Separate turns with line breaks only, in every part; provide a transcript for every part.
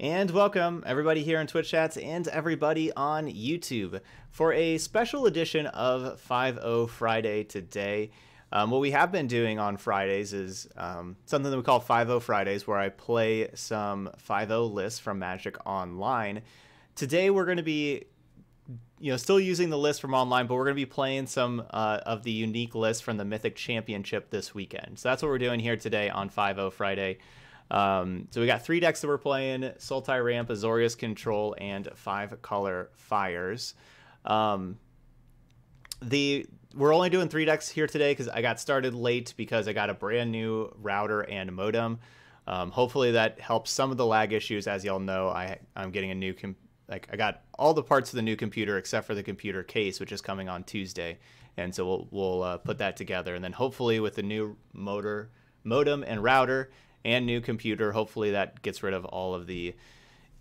And welcome everybody here in Twitch chats and everybody on YouTube for a special edition of 5 Friday today. Um, what we have been doing on Fridays is um, something that we call 5 Fridays, where I play some 5 lists from Magic Online. Today we're going to be you know, still using the list from online, but we're going to be playing some uh, of the unique lists from the Mythic Championship this weekend. So that's what we're doing here today on 5 Friday. Um, so we got three decks that we're playing: Sultai Ramp, Azorius Control, and Five Color Fires. Um, the we're only doing three decks here today because I got started late because I got a brand new router and modem. Um, hopefully that helps some of the lag issues. As y'all know, I I'm getting a new com- like I got all the parts of the new computer except for the computer case, which is coming on Tuesday, and so we'll we'll uh, put that together, and then hopefully with the new motor modem and router and new computer. Hopefully that gets rid of all of the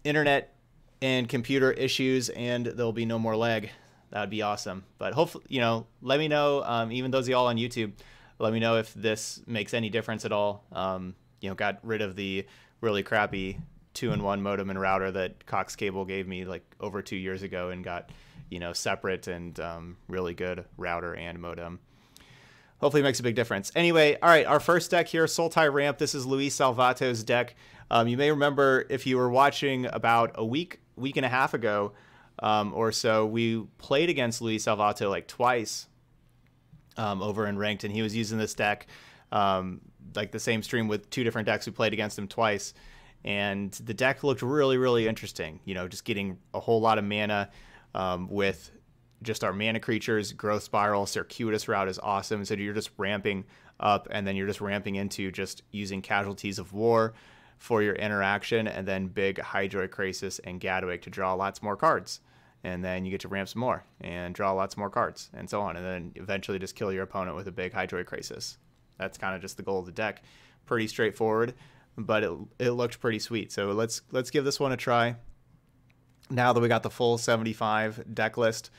internet and computer issues and there'll be no more lag. That would be awesome. But hopefully, you know, let me know, um, even those of y'all on YouTube, let me know if this makes any difference at all. Um, you know, got rid of the really crappy two-in-one modem and router that Cox Cable gave me like over two years ago and got, you know, separate and um, really good router and modem hopefully it makes a big difference. Anyway, all right, our first deck here, Sultai Ramp. This is Luis Salvatto's deck. Um, you may remember if you were watching about a week, week and a half ago um, or so, we played against Luis Salvato like twice um, over in ranked, and he was using this deck, um, like the same stream with two different decks. We played against him twice, and the deck looked really, really interesting. You know, just getting a whole lot of mana um, with just our mana creatures, growth spiral, circuitous route is awesome. So you're just ramping up and then you're just ramping into just using casualties of war for your interaction and then big Hydroid Krasis and Gadwick to draw lots more cards. And then you get to ramp some more and draw lots more cards and so on. And then eventually just kill your opponent with a big Hydroid Krasis. That's kind of just the goal of the deck. Pretty straightforward, but it, it looked pretty sweet. So let's let's give this one a try. Now that we got the full 75 deck list,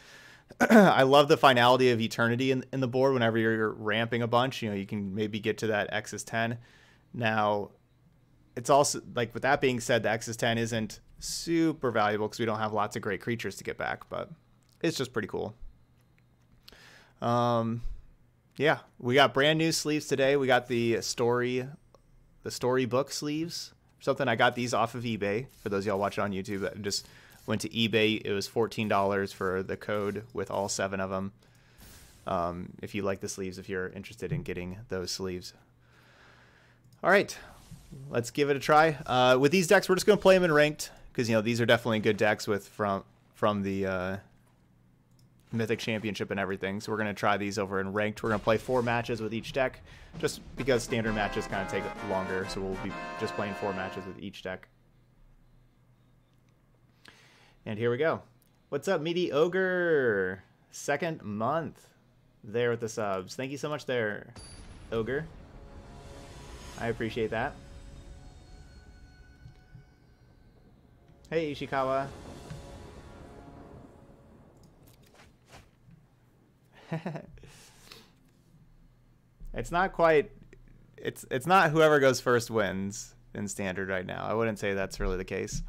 I love the Finale of Eternity in, in the board whenever you're ramping a bunch. You know, you can maybe get to that X is 10. Now, it's also like with that being said, the X is 10 isn't super valuable because we don't have lots of great creatures to get back, but it's just pretty cool. Um, yeah, we got brand new sleeves today. We got the story, the storybook sleeves. Something I got these off of eBay for those y'all watching on YouTube. Just Went to eBay. It was fourteen dollars for the code with all seven of them. Um, if you like the sleeves, if you're interested in getting those sleeves. All right, let's give it a try. Uh, with these decks, we're just going to play them in ranked because you know these are definitely good decks with from from the uh, Mythic Championship and everything. So we're going to try these over in ranked. We're going to play four matches with each deck, just because standard matches kind of take longer. So we'll be just playing four matches with each deck. And here we go. What's up, Meaty Ogre? Second month there with the subs. Thank you so much there, Ogre. I appreciate that. Hey, Ishikawa. it's not quite it's it's not whoever goes first wins in standard right now. I wouldn't say that's really the case.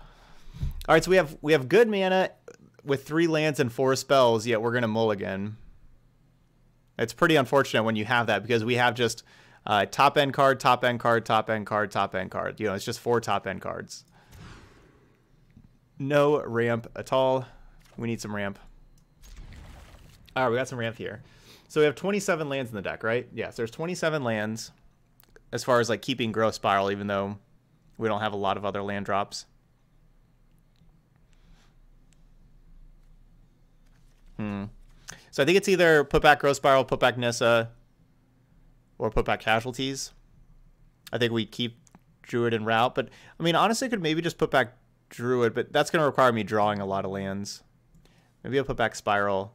All right, so we have we have good mana with three lands and four spells, yet we're gonna mulligan. It's pretty unfortunate when you have that because we have just uh, top end card, top end card, top end card, top end card. You know, it's just four top end cards. No ramp at all. We need some ramp. All right, we got some ramp here. So we have 27 lands in the deck, right? Yes, there's 27 lands as far as like keeping growth spiral, even though we don't have a lot of other land drops. Hmm. So I think it's either put back Growth Spiral, put back Nissa, or put back Casualties. I think we keep Druid and Route, but I mean, honestly, I could maybe just put back Druid, but that's going to require me drawing a lot of lands. Maybe I'll put back Spiral,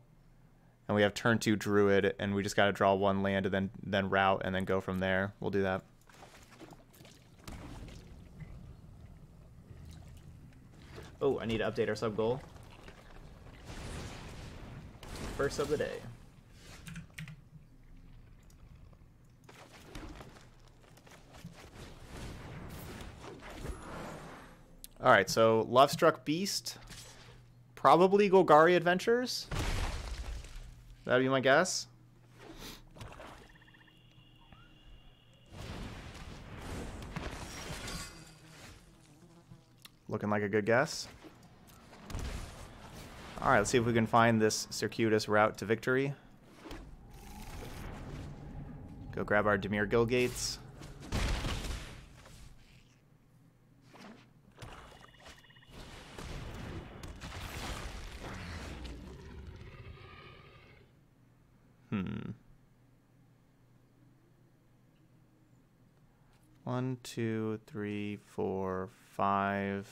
and we have turn two Druid, and we just got to draw one land and then then Route, and then go from there. We'll do that. Oh, I need to update our sub goal first of the day. All right, so Lovestruck Beast, probably Golgari Adventures. That'd be my guess. Looking like a good guess. Alright, let's see if we can find this circuitous route to victory. Go grab our Dimir Guildgates. Hmm. One, two, three, four, five.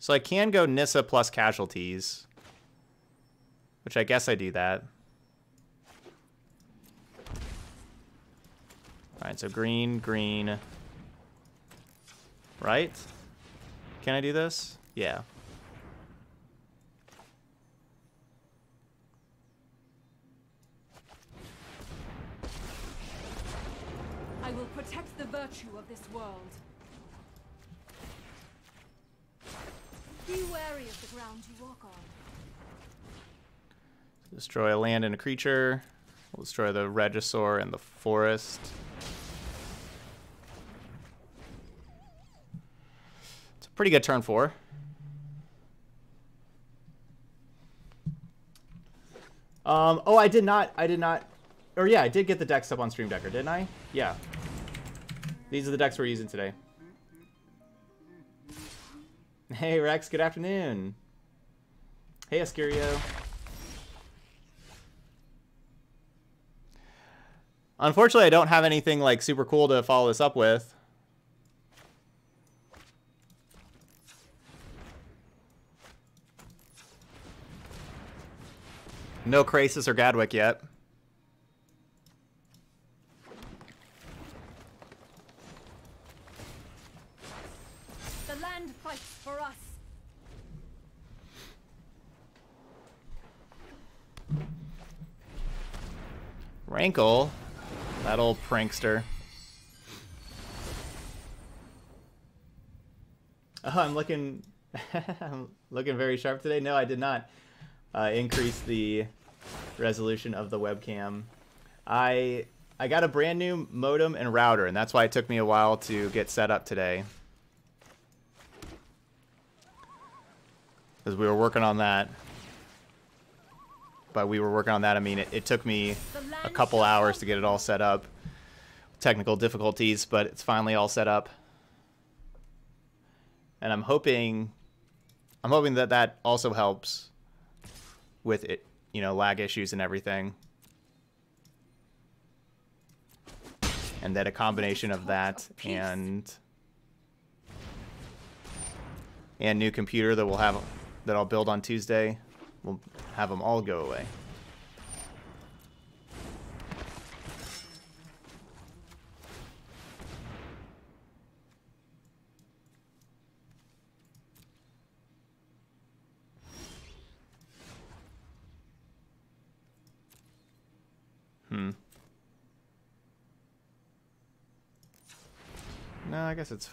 So I can go Nissa plus casualties. Which I guess I do that. Alright, so green, green. Right? Can I do this? Yeah.
I will protect the virtue of this world. Be wary of the ground you walk on.
Destroy a land and a creature. We'll destroy the Regisaur and the forest. It's a pretty good turn four. Um, oh, I did not, I did not, or yeah, I did get the decks up on Stream Decker, didn't I? Yeah. These are the decks we're using today. Hey, Rex, good afternoon. Hey, Ascurio. Unfortunately, I don't have anything like super cool to follow this up with. No Krasis or Gadwick yet.
The land fights for us.
Rankle. That old prankster. Oh, I'm looking I'm looking very sharp today. No, I did not uh, increase the resolution of the webcam. I I got a brand new modem and router, and that's why it took me a while to get set up today. Because we were working on that. But we were working on that. I mean, it, it took me a couple hours to get it all set up. Technical difficulties, but it's finally all set up. And I'm hoping, I'm hoping that that also helps with it, you know, lag issues and everything. And that a combination of that and and new computer that we'll have that I'll build on Tuesday will have them all go away. Hmm. No, I guess it's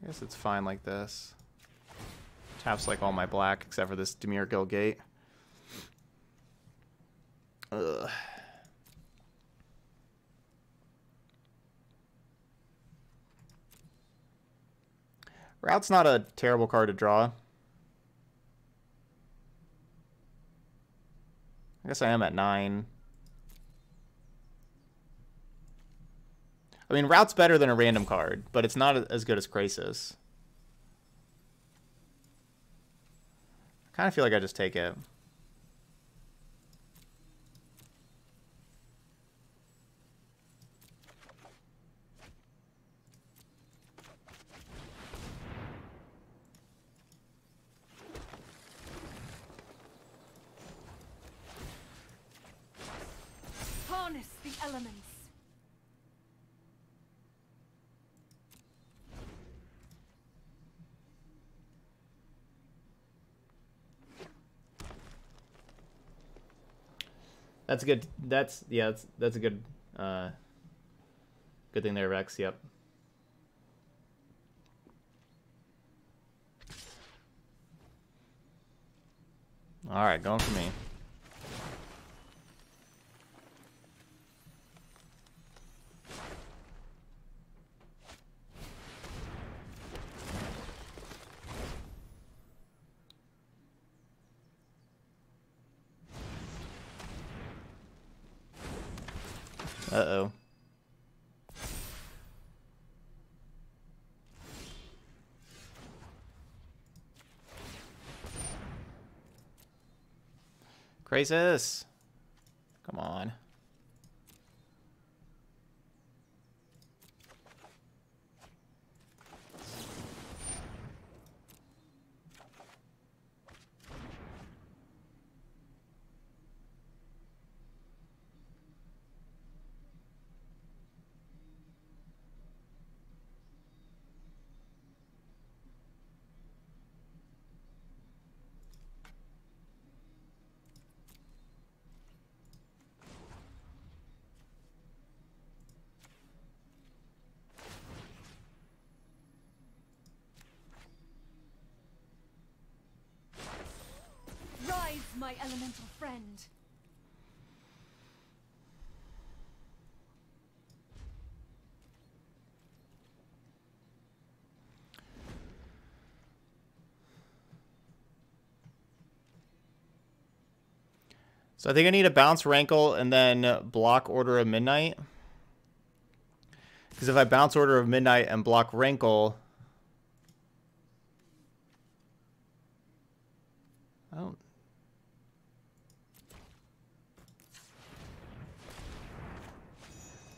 I guess it's fine like this. Taps like all my black except for this Dimir Guildgate. Ugh. Route's not a terrible card to draw. I guess I am at nine. I mean, Route's better than a random card, but it's not as good as Krasis. Kind of feel like I just take it. That's good. That's yeah. That's that's a good uh, good thing there, Rex. Yep. All right, going for me. Krasis! Come on.
Rise, my elemental friend.
So I think I need to bounce Rankle and then block Order of Midnight. Because if I bounce Order of Midnight and block Rankle... I don't...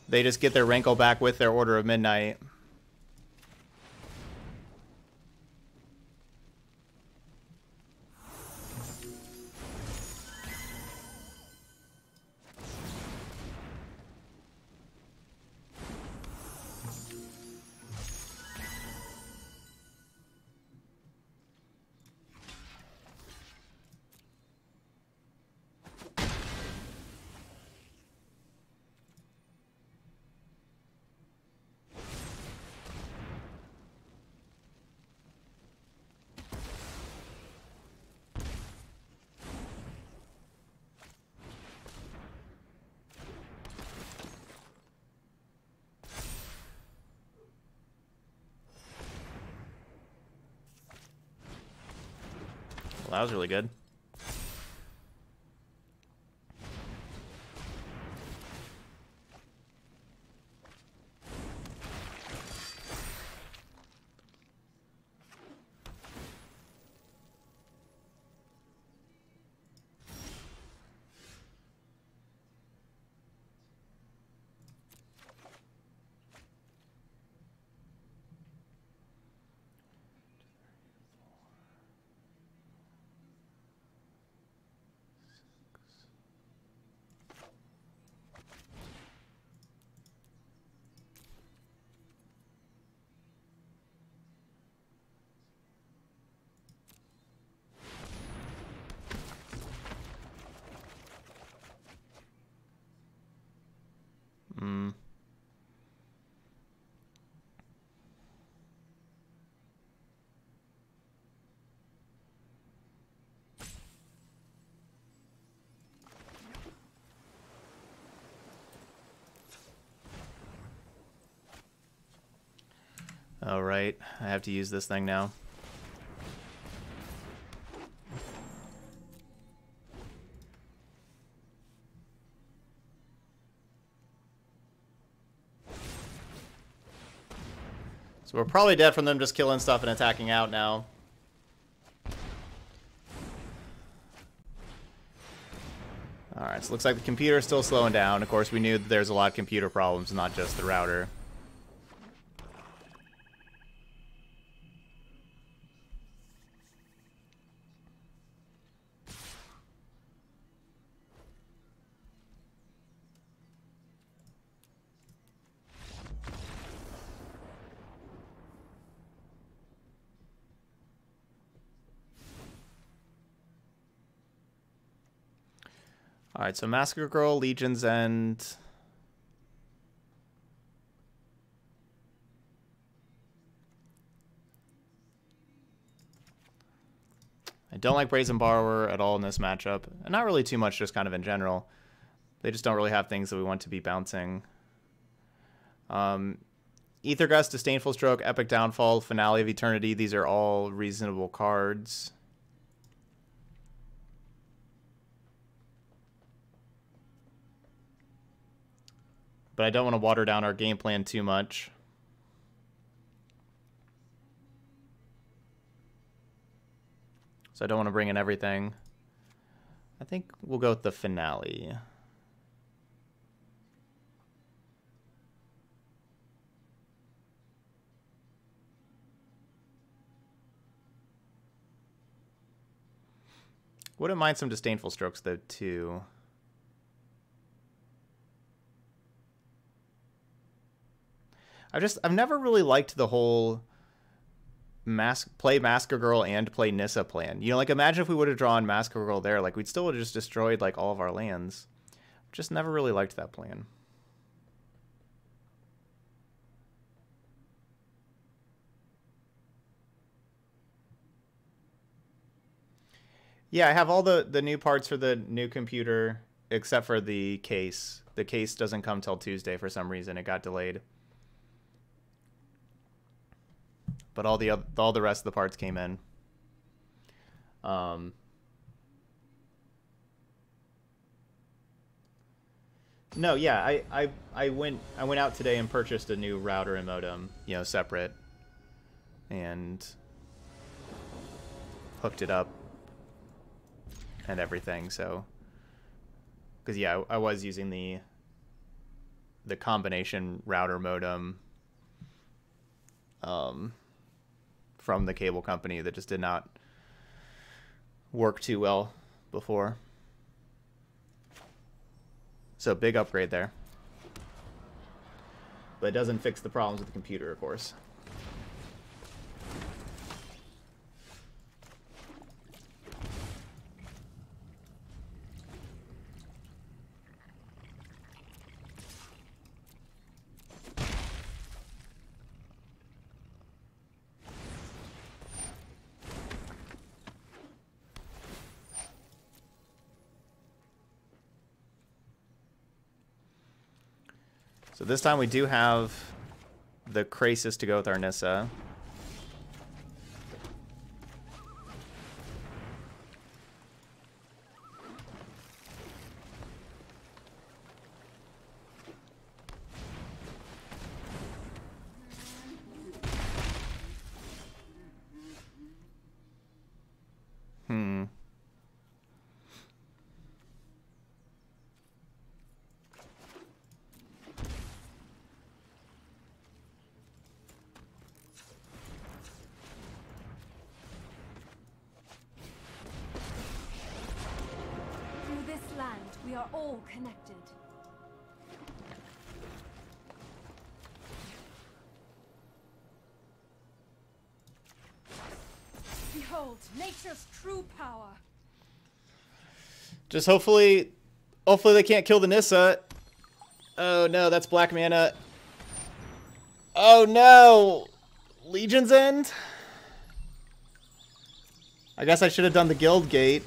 They just get their Rankle back with their Order of Midnight. Was really good. All right, I have to use this thing now. So we're probably dead from them just killing stuff and attacking out now. Alright, so looks like the computer is still slowing down. Of course, we knew that there's a lot of computer problems, not just the router. Alright, so Massacre Girl, Legion's End. I don't like Brazen Borrower at all in this matchup. And not really too much, just kind of in general. They just don't really have things that we want to be bouncing. Um, Aethergust, Disdainful Stroke, Epic Downfall, Finale of Eternity. These are all reasonable cards. But I don't want to water down our game plan too much. So I don't want to bring in everything. I think we'll go with the finale. Wouldn't mind some disdainful strokes though too. I've just I've never really liked the whole mask play Massacre Girl and play Nissa plan. You know, like imagine if we would have drawn Massacre Girl there, like we'd still have just destroyed like all of our lands. Just never really liked that plan. Yeah, I have all the the new parts for the new computer except for the case. The case doesn't come till Tuesday for some reason. It got delayed. But all the other, all the rest of the parts came in. Um, no, yeah, I, I I went I went out today and purchased a new router and modem, you know, separate, and hooked it up and everything. So, because yeah, I, I was using the the combination router modem. Um, from the cable company that just did not work too well before. So big upgrade there. But it doesn't fix the problems with the computer, of course. This time we do have the Krasis to go with our Nissa. Just hopefully, hopefully they can't kill the Nissa. Oh no, that's black mana. Oh no! Legion's End? I guess I should have done the Guild Gate.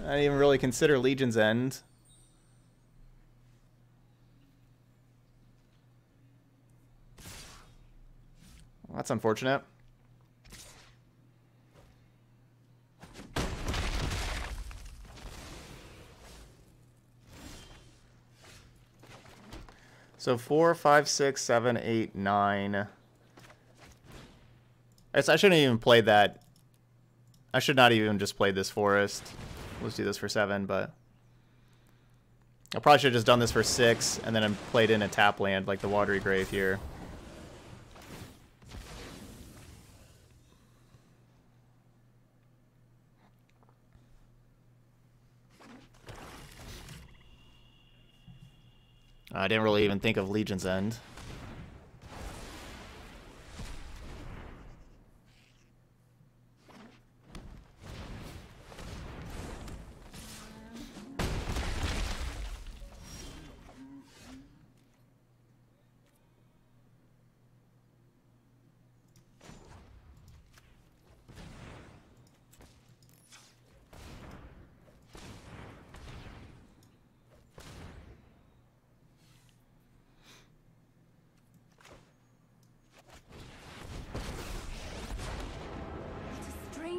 I didn't even really consider Legion's End. Well, that's unfortunate. So four, five, six, seven, eight, nine. I shouldn't even play that. I should not even just play this forest. Let's do this for seven, but I probably should have just done this for six and then I played in a tap land like the Watery Grave here. I didn't really even think of Legion's End.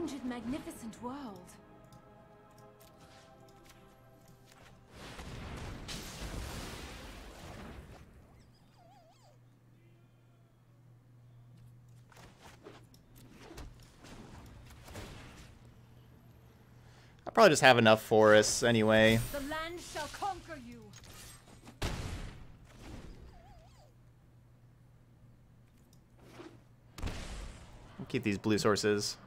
Strange magnificent world.
I probably just have enough forests anyway.
The land shall conquer you.
Keep these blue sources.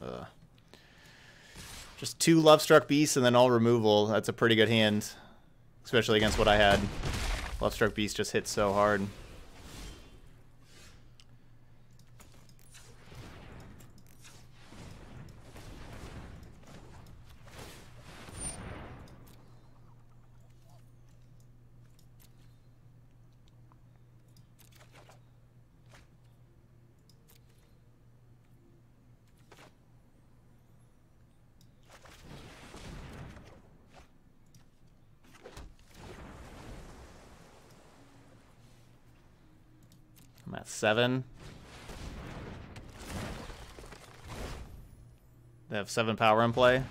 Ugh. Two Lovestruck Beasts and then all removal. That's a pretty good hand. Especially against what I had. Lovestruck Beast just hit so hard. Seven. They have seven power in play.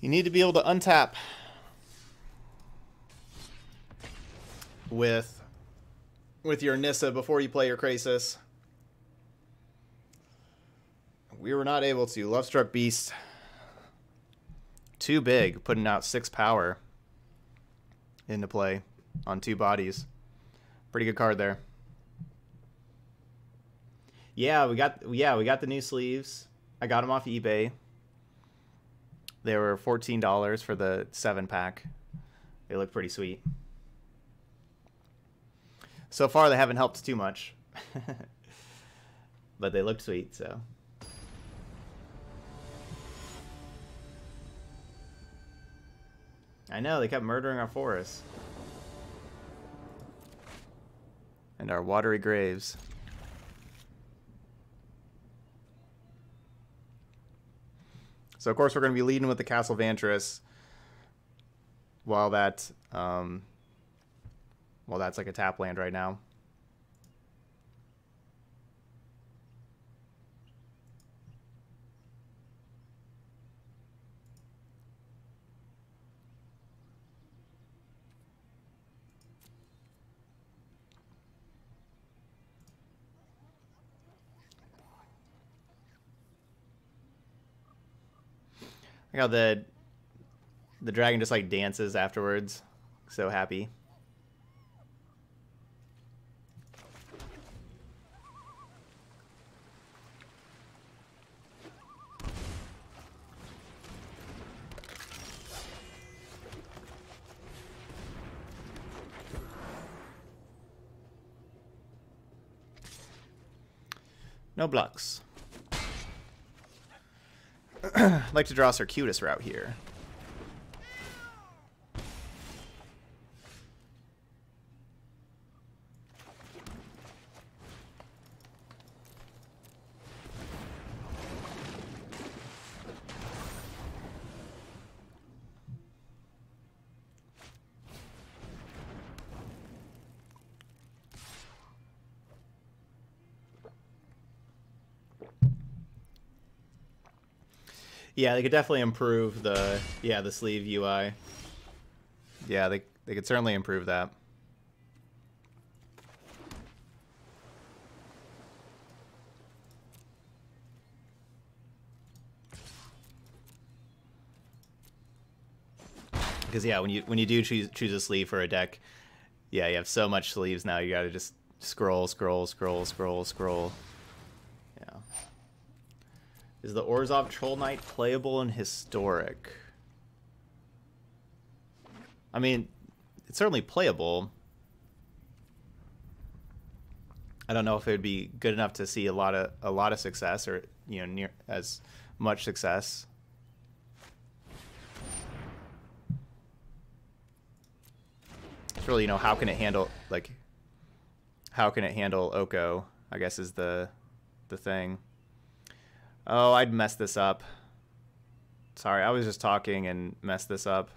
You need to be able to untap with with your Nissa before you play your Krasis. We were not able to. Lovestruck Beast. Too big, putting out six power into play on two bodies. Pretty good card there. Yeah, we got yeah, we got the new sleeves. I got them off eBay. They were $14 for the 7 pack. They look pretty sweet. So far, they haven't helped too much. but they looked sweet, so. I know, they kept murdering our forests. And our watery graves. So, of course, we're going to be leading with the Castle Vantress. While that um, well, that's like a tap land right now. I got the the dragon just like dances afterwards. So happy. Blocks. Like to draw Circuitous route here. Yeah, they could definitely improve the yeah the sleeve UI. Yeah, they they could certainly improve that. Because yeah, when you when you do choose choose a sleeve for a deck, yeah, you have so much sleeves now. You got to just scroll, scroll, scroll, scroll, scroll. Is the Orzhov Troll Knight playable in Historic? I mean, it's certainly playable. I don't know if it would be good enough to see a lot of a lot of success or you know near as much success. It's really, you know, how can it handle like how can it handle Oko? I guess is the the thing. Oh, I'd mess this up. Sorry, I was just talking and messed this up.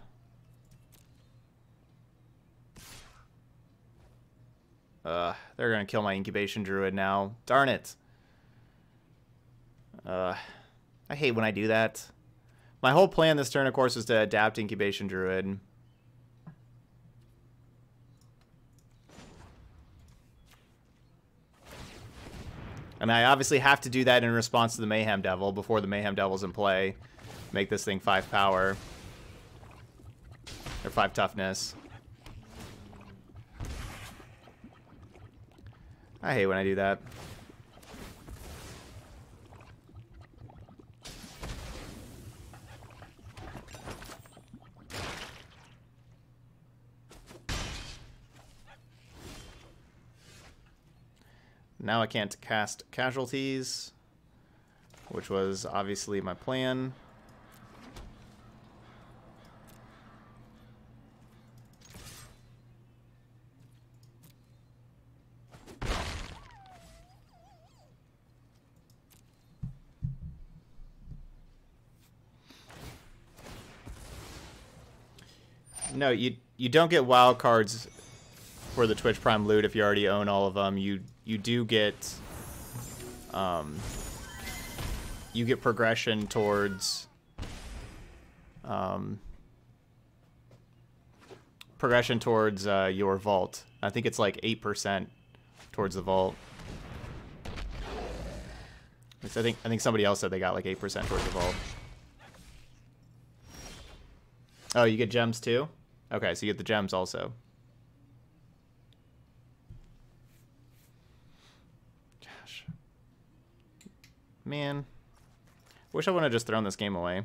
Uh, they're gonna kill my incubation druid now. Darn it. Uh, I hate when I do that. My whole plan this turn, of course, was to adapt incubation druid. And I obviously have to do that in response to the Mayhem Devil before the Mayhem Devil's in play. Make this thing 5 power. Or 5 toughness. I hate when I do that. Now I can't cast casualties, which was obviously my plan. No, you you don't get wild cards for the Twitch Prime loot if you already own all of them. You you do get um you get progression towards um progression towards uh, your vault. I think it's like 8% towards the vault. I think I think somebody else said they got like 8% towards the vault. Oh, you get gems too? Okay, so you get the gems also. Gosh. Man. Wish I would have just thrown this game away.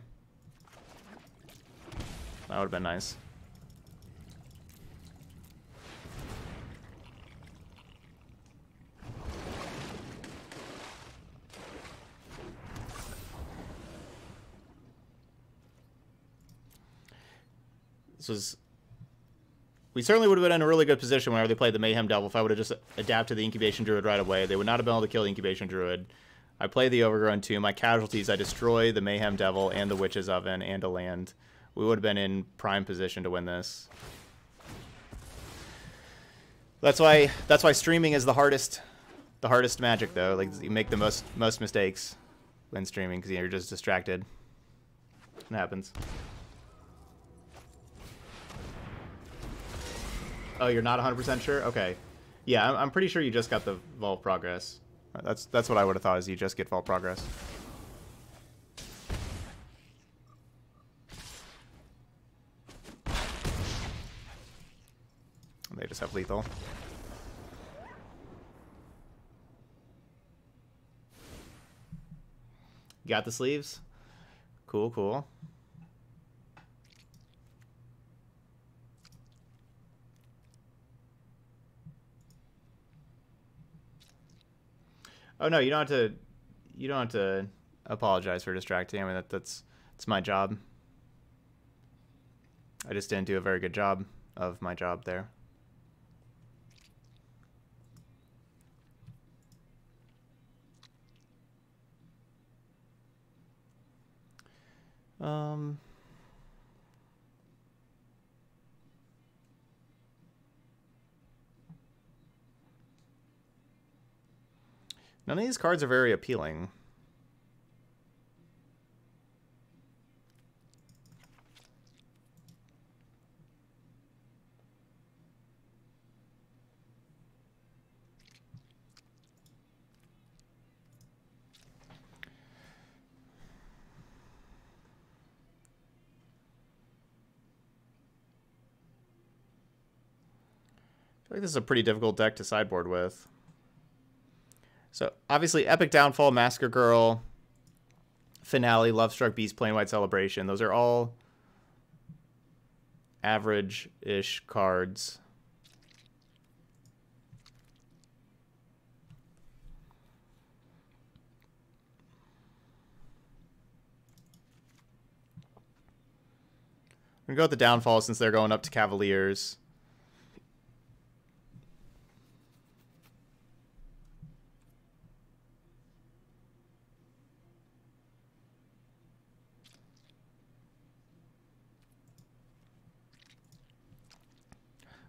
That would have been nice. This was we certainly would have been in a really good position whenever they played the Mayhem Devil if I would have just adapted the Incubation Druid right away. They would not have been able to kill the Incubation Druid. I play the Overgrown Tomb. My casualties, I destroy the Mayhem Devil and the Witch's Oven and a land. We would have been in prime position to win this. That's why that's why streaming is the hardest the hardest magic though. Like you make the most most mistakes when streaming because you're just distracted. It happens. Oh, you're not 100% sure? Okay. Yeah, I'm, I'm pretty sure you just got the Vault Progress. That's that's what I would have thought is you just get Vault Progress. They just have lethal. Got the sleeves? Cool, cool. Oh no, you don't have to. You don't have to apologize for distracting. I mean that that's it's my job. I just didn't do a very good job of my job there. Um. None of these cards are very appealing. I feel like this is a pretty difficult deck to sideboard with. So obviously, Epic Downfall, Massacre Girl, Finale, Love Lovestruck Beast, Planewide Celebration. Those are all average-ish cards. I'm going to go with the Downfall since they're going up to Cavaliers.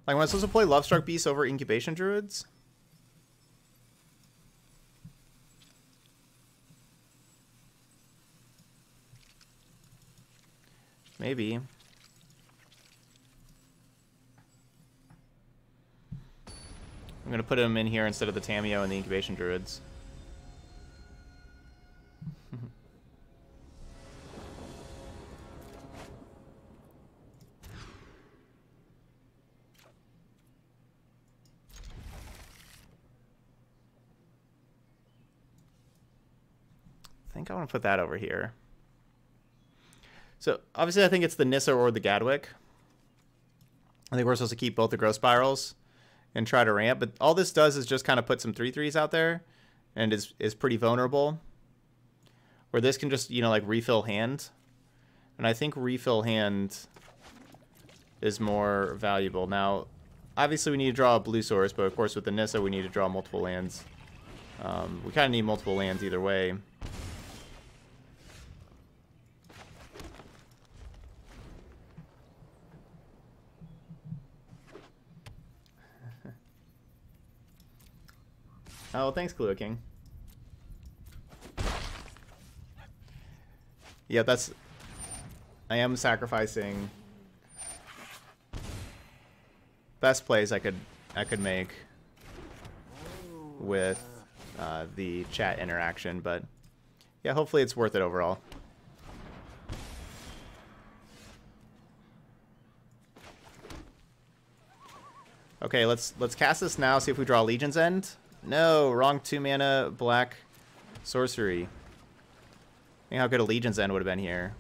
Like, am I supposed to play Lovestruck Beast over Incubation Druids? Maybe. I'm going to put him in here instead of the Tamiyo and the Incubation Druids. Think I want to put that over here. So obviously, I think it's the Nissa or the Gadwick. I think we're supposed to keep both the growth spirals and try to ramp. But all this does is just kind of put some three threes out there, and is is pretty vulnerable. Where this can just you know like refill hand, and I think refill hand is more valuable. Now, obviously we need to draw a blue source, but of course with the Nissa we need to draw multiple lands. Um, we kind of need multiple lands either way. Oh, thanks, Clue King. Yeah, that's... I am sacrificing... Best plays I could I could make with uh, the chat interaction, but yeah, hopefully it's worth it overall. Okay, let's let's cast this now. See if we draw Legion's End. No, wrong two mana black sorcery. Think how good a Legion's End would have been here.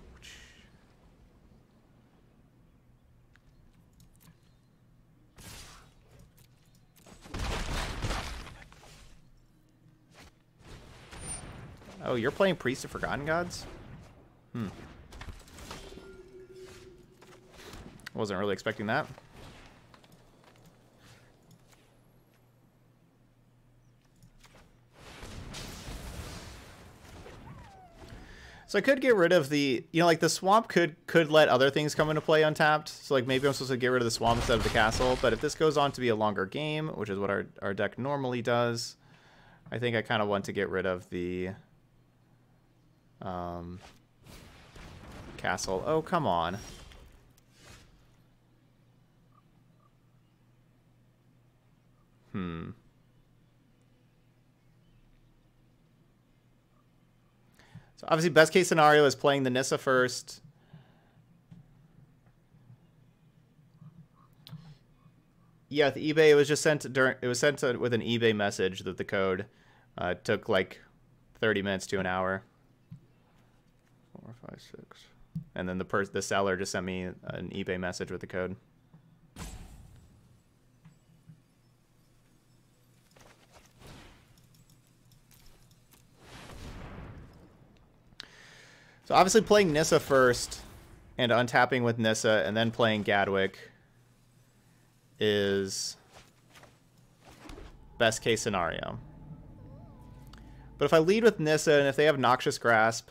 Oh, you're playing Priest of Forgotten Gods? Hmm. Wasn't really expecting that. So I could get rid of the, you know, like the swamp could could let other things come into play untapped. So like maybe I'm supposed to get rid of the swamp instead of the castle. But if this goes on to be a longer game, which is what our, our deck normally does, I think I kind of want to get rid of the um, castle. Oh, come on. Hmm. So obviously, best case scenario is playing the Nissa first. Yeah, the eBay it was just sent during it was sent with an eBay message that the code uh, took like 30 minutes to an hour. Four, five, six, and then the per the seller just sent me an eBay message with the code. So obviously playing Nissa first and untapping with Nissa and then playing Gadwick is best case scenario. But if I lead with Nissa and if they have Noxious Grasp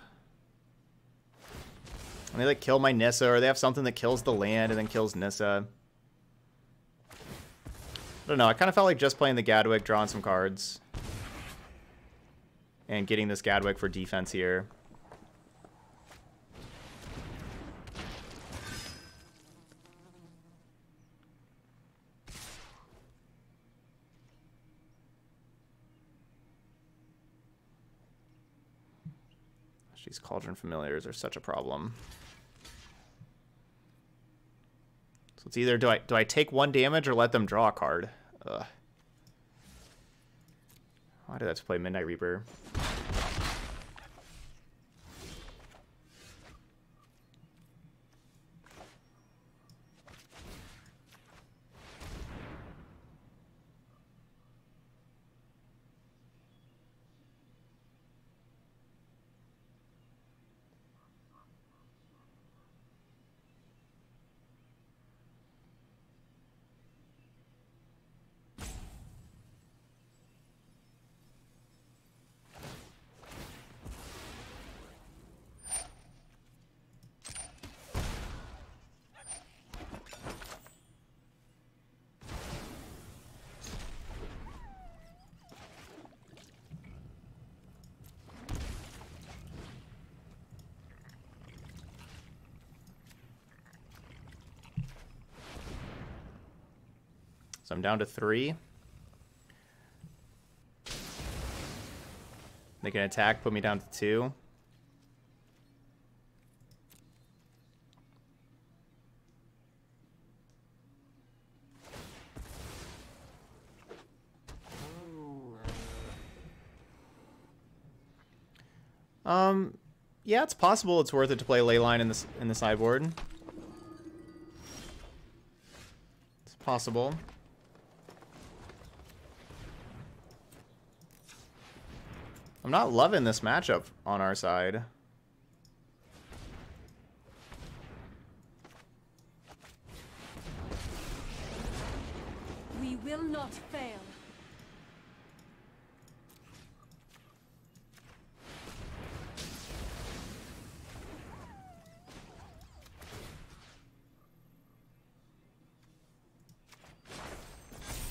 and they like kill my Nissa or they have something that kills the land and then kills Nissa. I don't know. I kind of felt like just playing the Gadwick, drawing some cards. And getting this Gadwick for defense here. These Cauldron Familiars are such a problem. So it's either do I do I take one damage or let them draw a card? Ugh. Why did I have to play Midnight Reaper? Down to three. They can attack, put me down to two. Um, yeah, it's possible it's worth it to play Leyline in the in the sideboard. It's possible. I'm not loving this matchup on our side.
We will not fail.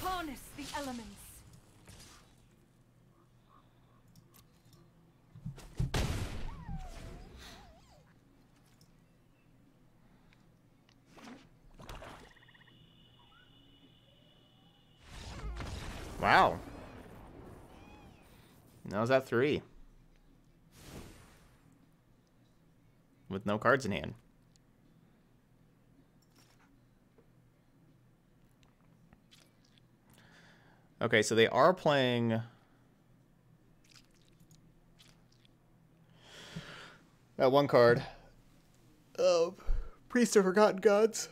Harness the elements.
Wow. Now is that three. With no cards in hand. Okay, so they are playing... That one card. Oh, Priest of Forgotten Gods.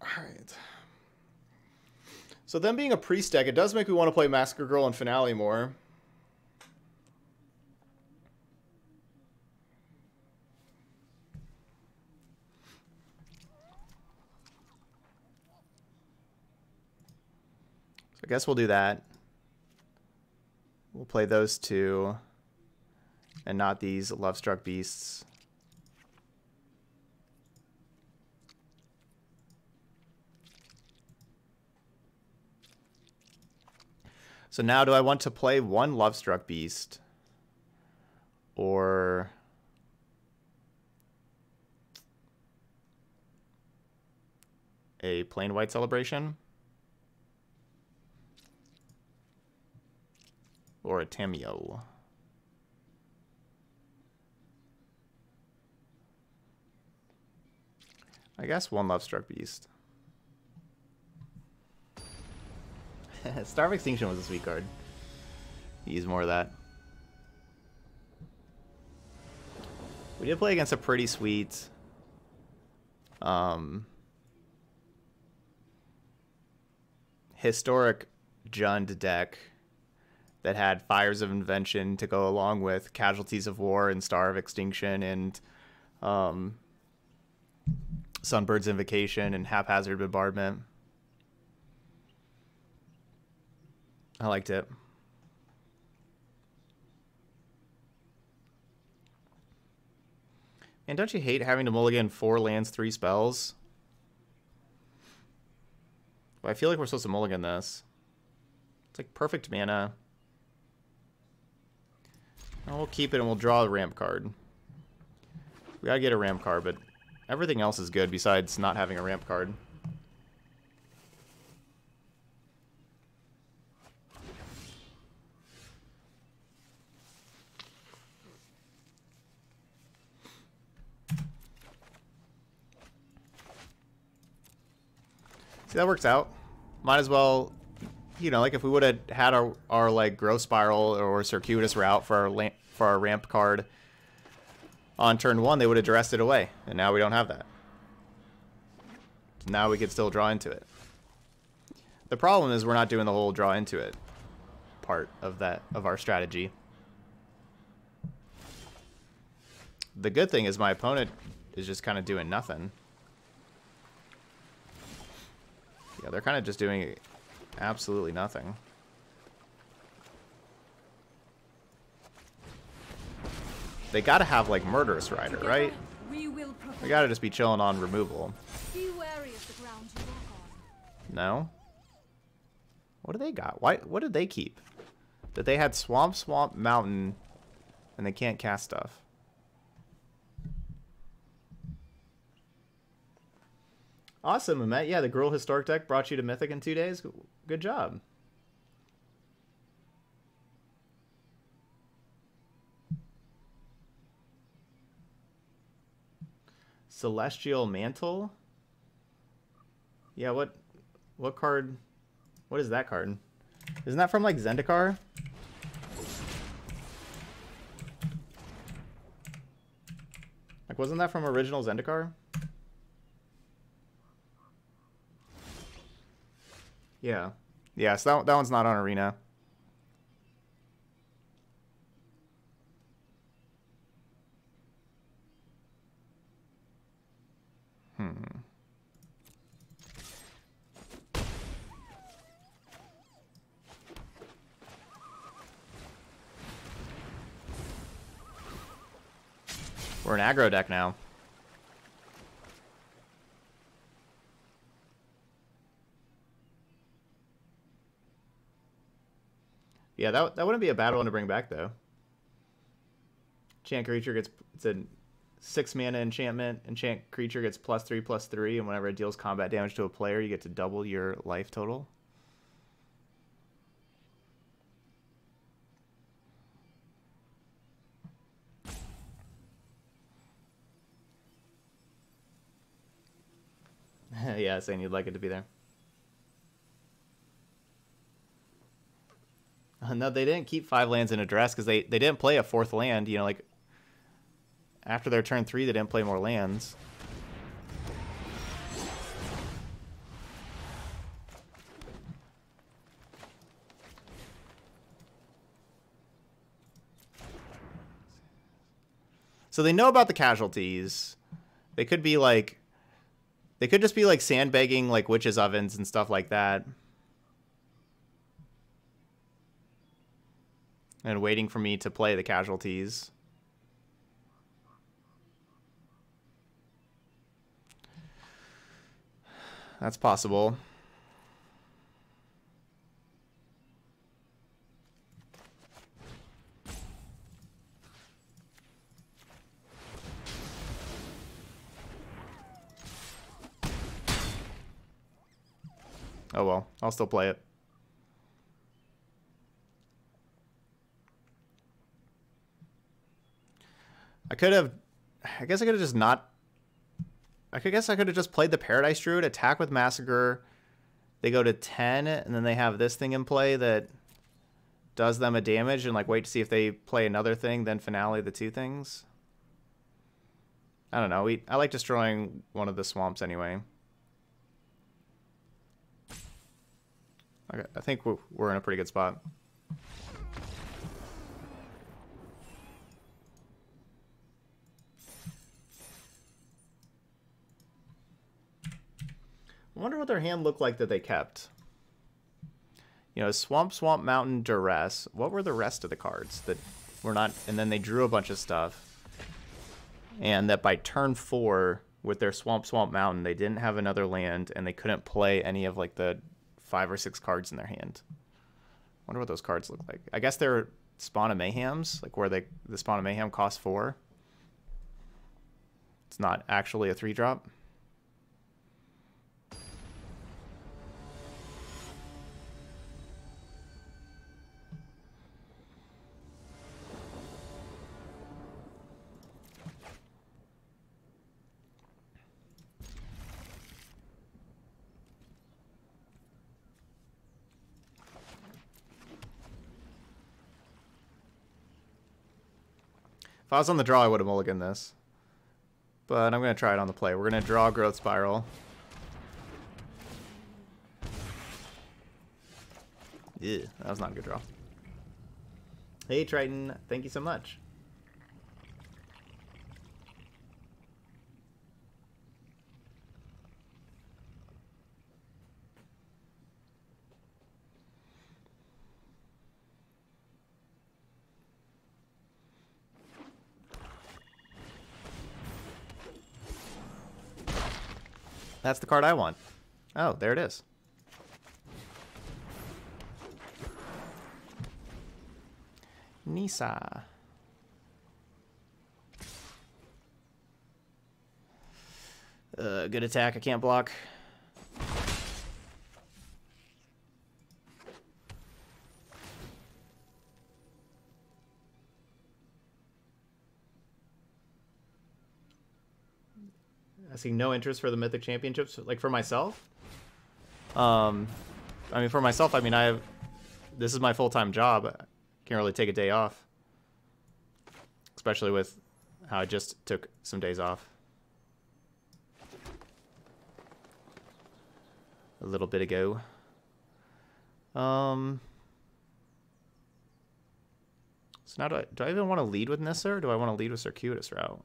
Alright. So them being a priest deck, it does make me want to play Massacre Girl and Finale more. So I guess we'll do that. We'll play those two. And not these Lovestruck Beasts. So now do I want to play one Lovestruck Beast? Or... A Planewide Celebration? Or a Tamiyo? I guess one Lovestruck Beast. Star of Extinction was a sweet card. Use more of that. We did play against a pretty sweet um, historic Jund deck that had Fires of Invention to go along with Casualties of War and Star of Extinction and um, Sunbird's Invocation and Haphazard Bombardment. I liked it. And don't you hate having to mulligan four lands, three spells? But I feel like we're supposed to mulligan this. It's like perfect mana. And we'll keep it and we'll draw a ramp card. We gotta get a ramp card, but everything else is good besides not having a ramp card. See, that works out. Might as well, you know, like if we would have had our, our like growth spiral or circuitous route for our for our ramp card on turn one, they would have dressed it away, and now we don't have that. Now we could still draw into it. The problem is we're not doing the whole draw into it part of that of our strategy. The good thing is my opponent is just kind of doing nothing. Yeah, they're kind of just doing absolutely nothing. They gotta have, like, Murderous Rider, right?
We
They gotta just be chilling on removal.
Be wary of the ground you walk on.
No? What do they got? Why? What did they keep? That they had Swamp, Swamp, Mountain, and they can't cast stuff. Awesome, Matt. Yeah, the Gruul Historic deck brought you to Mythic in two days. Good job. Celestial Mantle. Yeah, what what card what is that card? Isn't that from like Zendikar? Like wasn't that from original Zendikar? Yeah. Yeah, so that, that one's not on Arena. Hmm. We're an aggro deck now. Yeah, that, that wouldn't be a bad one to bring back, though. Enchant creature gets... It's a six mana enchantment. Enchant creature gets plus three, plus three, and whenever it deals combat damage to a player, you get to double your life total. yeah, saying you'd like it to be there. No, they didn't keep five lands in Duress because they, they didn't play a fourth land. You know, like after their turn three, they didn't play more lands. So they know about the casualties. They could be like, they could just be like sandbagging like witches ovens and stuff like that. And waiting for me to play the casualties. That's possible. Oh well, I'll still play it. I could have, I guess I could have just not I could guess I could have just played the Paradise Druid, attack with Massacre. They go to 10, and then they have this thing in play that does them a damage, and like wait to see if they play another thing, then finale the two things. I don't know. We I like destroying one of the swamps anyway. Okay, I think we're in a pretty good spot. I wonder what their hand looked like that they kept. You know, Swamp, Swamp, Mountain, Duress. What were the rest of the cards that were not... And then they drew a bunch of stuff. And that by turn four, with their Swamp, Swamp, Mountain, they didn't have another land, and they couldn't play any of, like, the five or six cards in their hand. I wonder what those cards look like. I guess they're Spawn of Mayhems, like where they the Spawn of Mayhem costs four. It's not actually a three drop. If I was on the draw, I would have mulliganed this. But I'm going to try it on the play. We're going to draw Growth Spiral. Yeah, that was not a good draw. Hey, Triton. Thank you so much. That's the card I want. Oh, there it is. Nissa. Uh, good attack. I can't block. See no interest for the Mythic Championships, like for myself. Um, I mean, for myself, I mean, I have, this is my full-time job. I can't really take a day off. Especially with how I just took some days off. A little bit ago. Um, so now do I, do I even want to lead with Nissa or do I want to lead with Circuitous Route?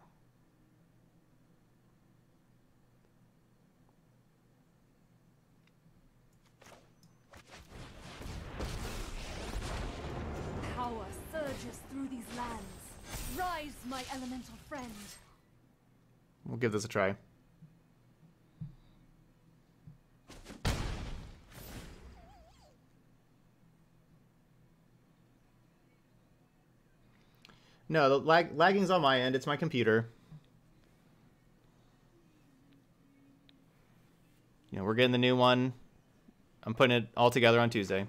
Power surges through these lands. My elemental friend.
We'll give this a try. No, the lag lagging's on my end. It's my computer. You know, we're getting the new one. I'm putting it all together on Tuesday.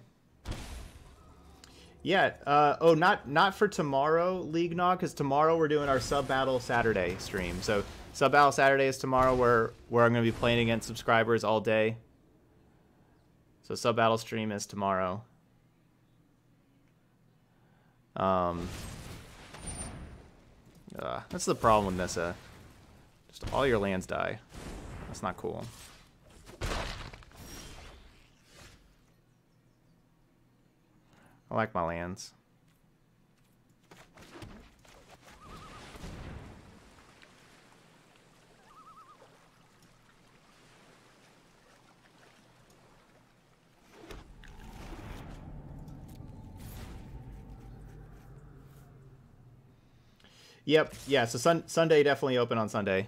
Yeah. Uh, oh, not not for tomorrow, League Nog, because tomorrow we're doing our Sub Battle Saturday stream. So Sub Battle Saturday is tomorrow, where where I'm going to be playing against subscribers all day. So Sub Battle stream is tomorrow. Um. Uh, that's the problem with Nissa. Just all your lands die. That's not cool. I like my lands. Yep. Yeah. So sun Sunday definitely open on Sunday.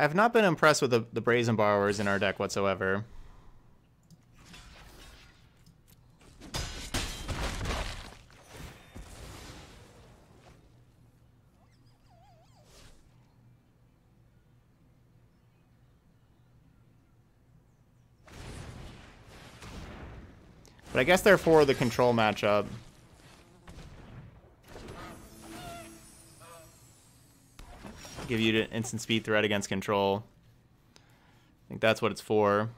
I have not been impressed with the, the Brazen Borrowers in our deck whatsoever. But I guess they're for the control matchup. Give you an instant speed threat against control. I think that's what it's for.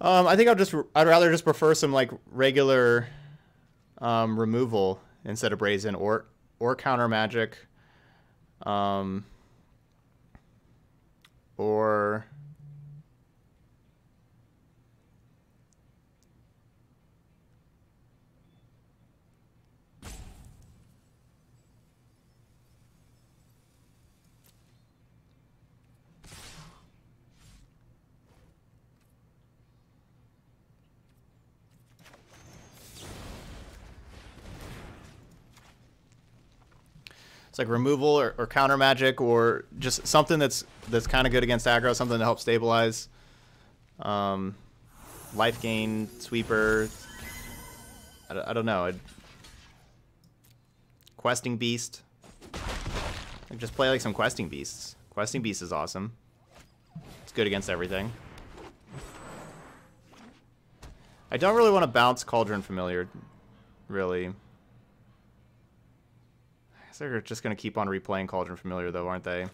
Um, I think I'll just I'd rather just prefer some like regular um, removal instead of brazen or or counter magic. Um, or like removal or, or counter magic or just something that's that's kind of good against aggro, something to help stabilize. Um, life gain, sweeper. I, don't- I don't know. I'd, questing beast. Like just play like some questing beasts. Questing beast is awesome. It's good against everything. I don't really want to bounce Cauldron Familiar, really. They're just going to keep on replaying Cauldron Familiar, though, aren't they?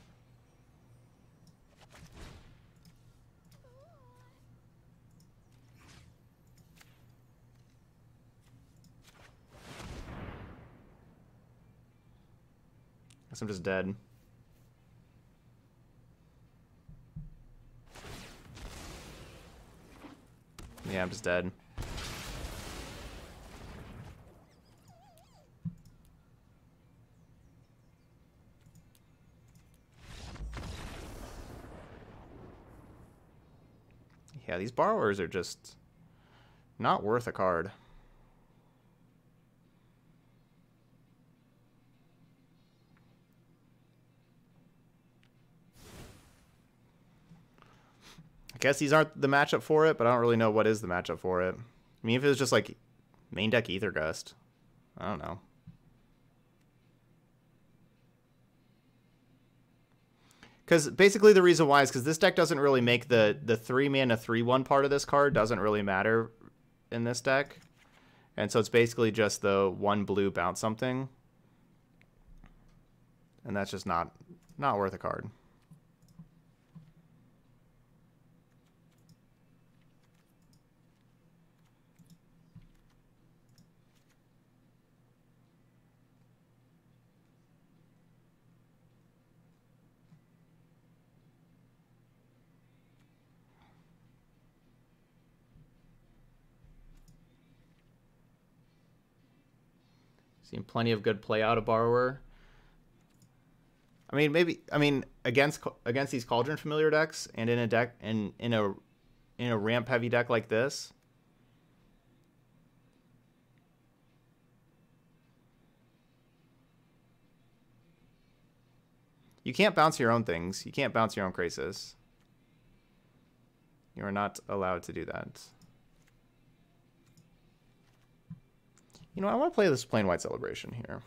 Guess I'm just dead. Yeah, I'm just dead. Yeah, these borrowers are just not worth a card. I guess these aren't the matchup for it, but I don't really know what is the matchup for it. I mean, if it was just like main deck Aether Gust, I don't know. Because basically the reason why is because this deck doesn't really make the the three mana three one part of this card doesn't really matter in this deck, and so it's basically just the one blue bounce something, and that's just not not worth a card. Seen plenty of good play out of borrower. I mean, maybe I mean against against these cauldron familiar decks and in a deck and in a in a ramp heavy deck like this. You can't bounce your own things. You can't bounce your own Krasis. You are not allowed to do that. You know, I want to play this Planewide Celebration here.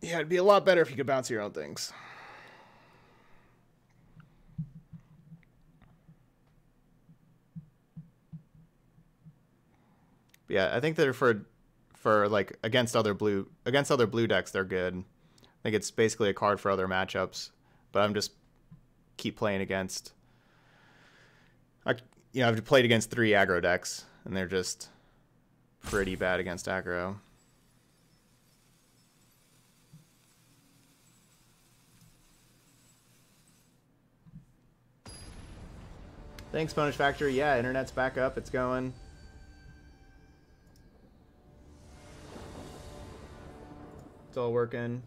Yeah, it'd be a lot better if you could bounce your own things. Yeah, I think they're for for like against other blue against other blue decks, they're good. I think it's basically a card for other matchups. But I'm just keep playing against. I you know I've played against three aggro decks, and they're just pretty bad against aggro. Thanks, Punish Factory. Yeah, internet's back up. It's going. It's all working.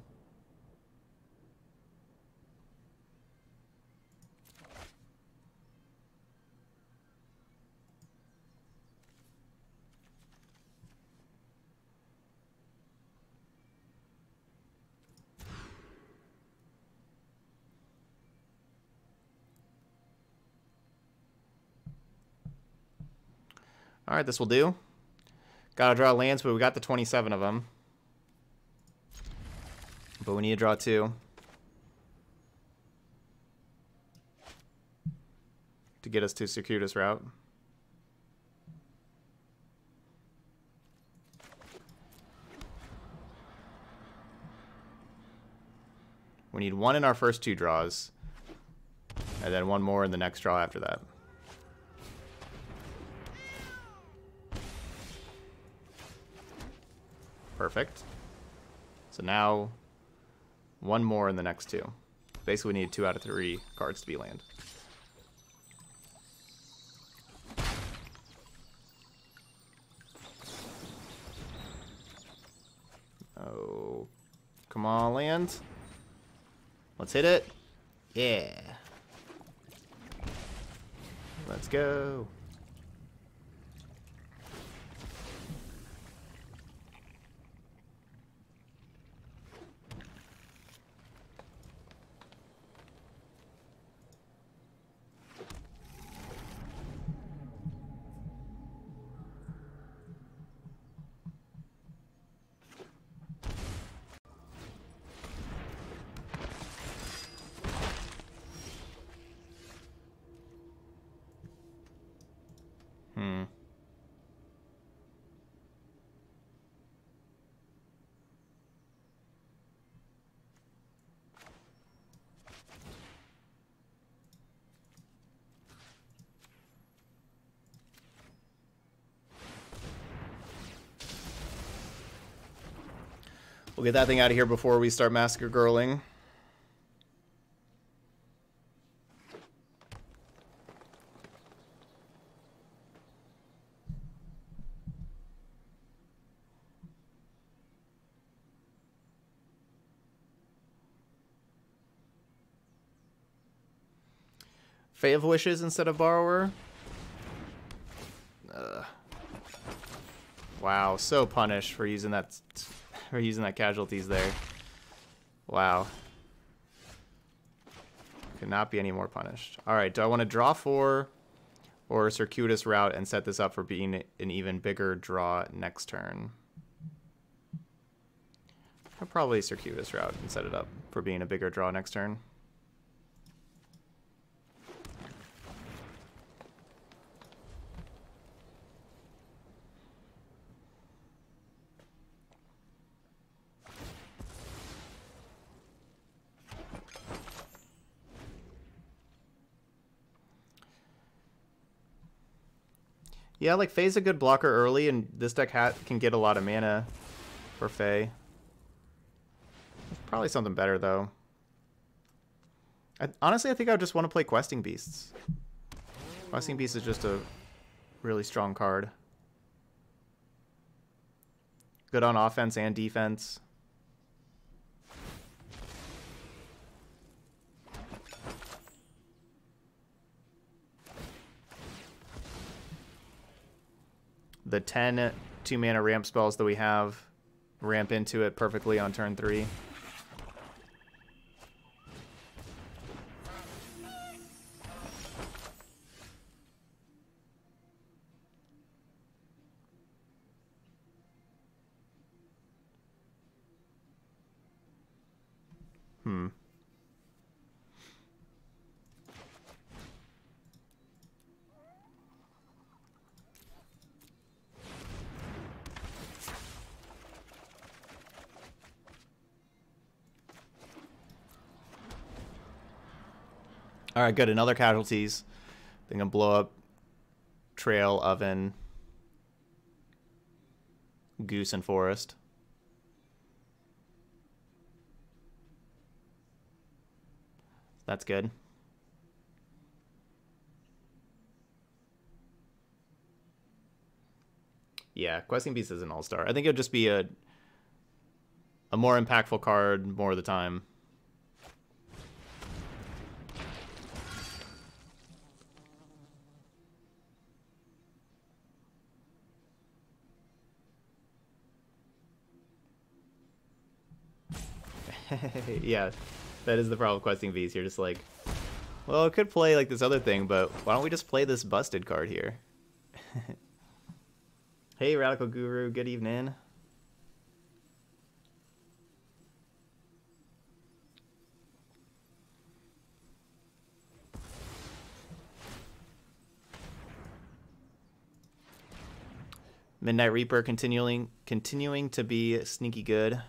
All right, this will do. Gotta draw lands, but we got the 27 of them. But we need to draw two. To get us to circuitous route. We need one in our first two draws. And then one more in the next draw after that. Perfect. So now, one more in the next two. Basically, we need two out of three cards to be land. Oh, come on, land. Let's hit it. Yeah. Let's go. We'll get that thing out of here before we start Massacre Girling. Fae of Wishes instead of Borrower. Uh, wow, so punished for using that for using that casualties there. Wow. Could not be any more punished. Alright, do I want to draw four or circuitous route and set this up for being an even bigger draw next turn? I'll probably circuitous route and set it up for being a bigger draw next turn. Yeah, like Fae's a good blocker early, and this deck hat can get a lot of mana for Fae. Probably something better, though. I, honestly, I think I just want to play Questing Beasts. Questing Beasts is just a really strong card. Good on offense and defense. The 10 two mana ramp spells that we have ramp into it perfectly on turn three. Hmm. All right, good. Another casualties. They're gonna blow up trail, oven, goose, and forest. That's good. Yeah, Questing Beast is an all-star. I think it'll just be a a more impactful card more of the time. yeah, that is the problem with questing beasts. You're just like, well, it could play like this other thing, but why don't we just play this busted card here? hey, Radical Guru, good evening. Midnight Reaper continuing continuing to be sneaky good.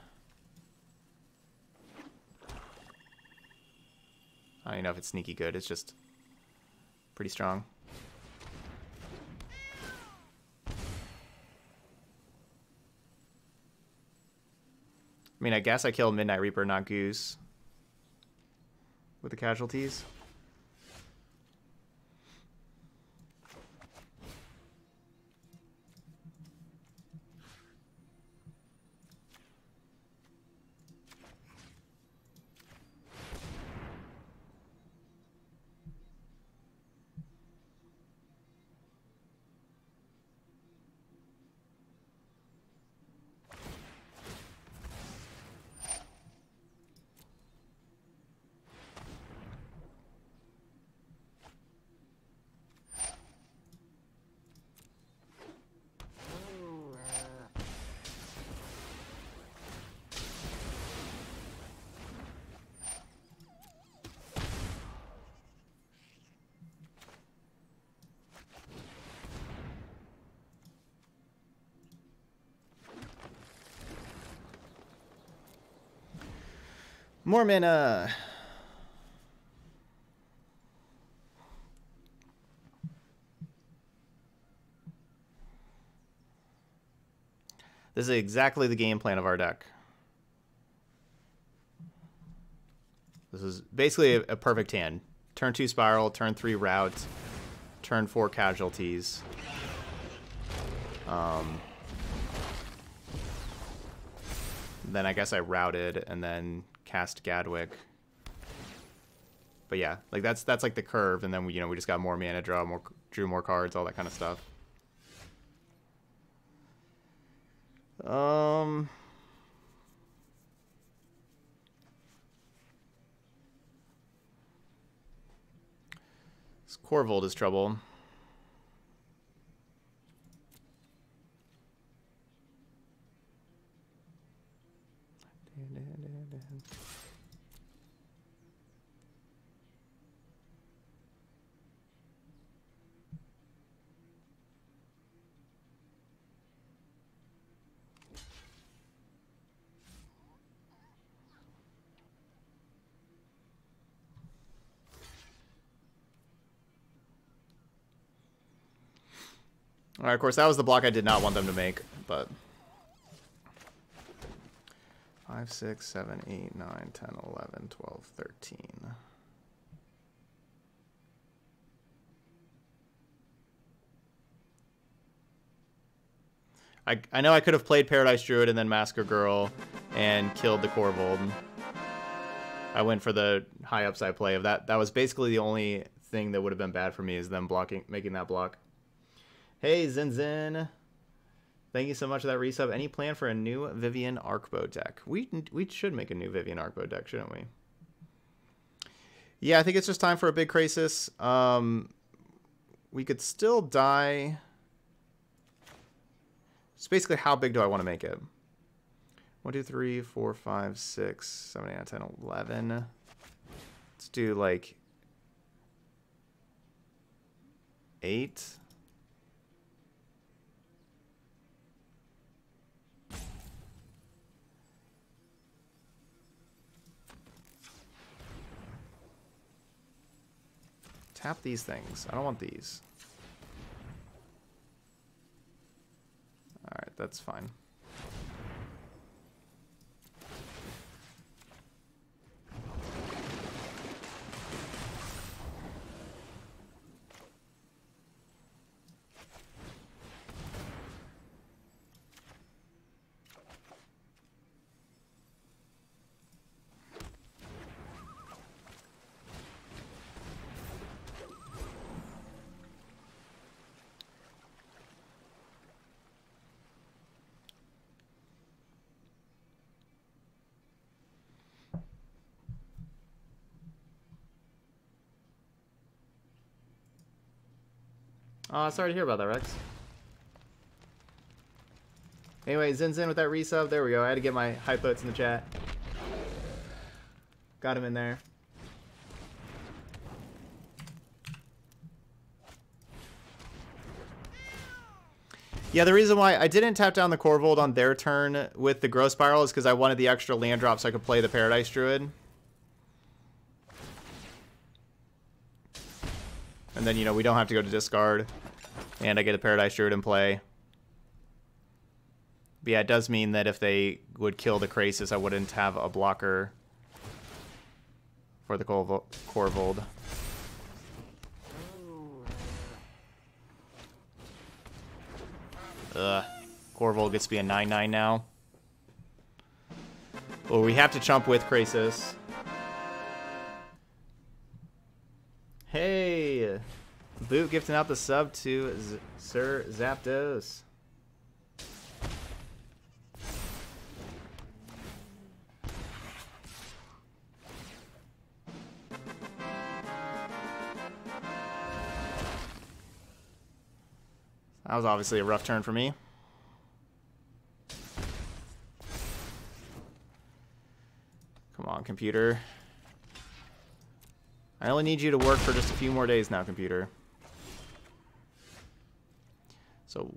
I don't even know if it's sneaky good. It's just pretty strong. I mean, I guess I killed Midnight Reaper, not Goose. With the casualties. More mana. This is exactly the game plan of our deck. This is basically a, a perfect hand. Turn 2 Spiral, turn 3 Route, turn 4 Casualties. Um, then I guess I routed and then cast Gadwick. But yeah, like that's that's like the curve, and then we you know we just got more mana draw, more drew more cards, all that kind of stuff. Um. This Korvold is trouble. Alright, of course, that was the block I did not want them to make, but... 5, 6, 7, 8, 9, 10, 11, 12, 13. I, I know I could have played Paradise Druid and then Massacre Girl and killed the Korvold. I went for the high upside play of that. That was basically the only thing that would have been bad for me is them blocking, making that block. Hey, Zinzin. Thank you so much for that resub. Any plan for a new Vivien Arkbow deck? We we should make a new Vivien Arkbow deck, shouldn't we? Yeah, I think it's just time for a big Krasis. Um, we could still die. It's basically how big do I want to make it? 1, 2, 3, 4, 5, 6, 7, 8, 9, 10, 11. Let's do like 8. Tap these things. I don't want these. Alright, that's fine. Oh, sorry to hear about that, Rex. Anyway, Zin Zin with that resub. There we go. I had to get my hype puts in the chat. Got him in there. Yeah, the reason why I didn't tap down the Korvold on their turn with the Growth Spiral is because I wanted the extra land drop so I could play the Paradise Druid. And then, you know, we don't have to go to discard. And I get a Paradise Druid in play. But yeah, it does mean that if they would kill the Krasis, I wouldn't have a blocker for the Korvold. Ugh. Korvold gets to be a 9-9 now. Well, we have to chump with Krasis. Hey! Boot gifting out the sub to Z Sir Zapdos. That was obviously a rough turn for me. Come on, computer. I only need you to work for just a few more days now, computer. So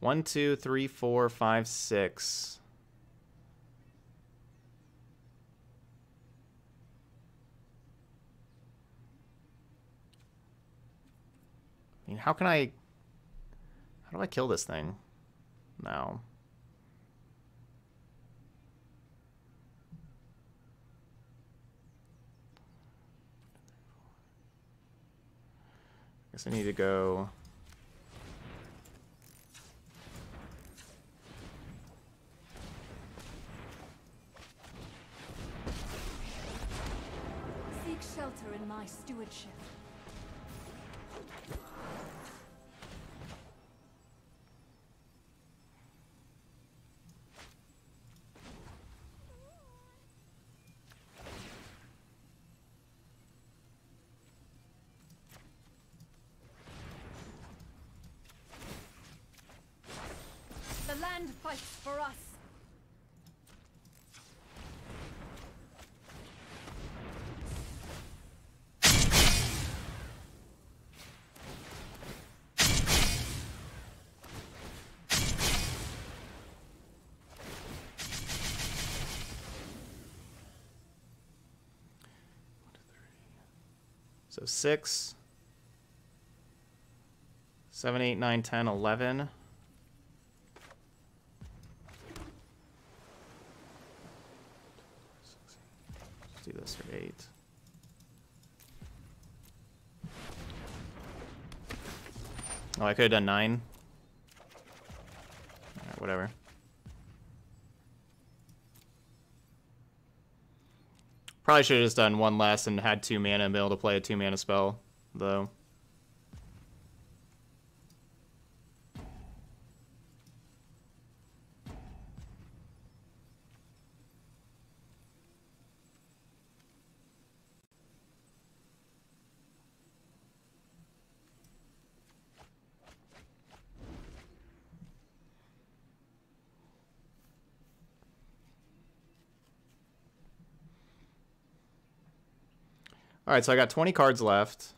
one, two, three, four, five, six. I mean, how can I... How do I kill this thing? No. I guess I need to go...
my stewardship. The land fights for us.
So six, seven, eight, nine, ten, eleven. Let's do this for eight. Oh, I could have done nine. Alright, whatever. Probably should have just done one less and had two mana and been able to play a two mana spell, though. All right, so I got 20 cards left.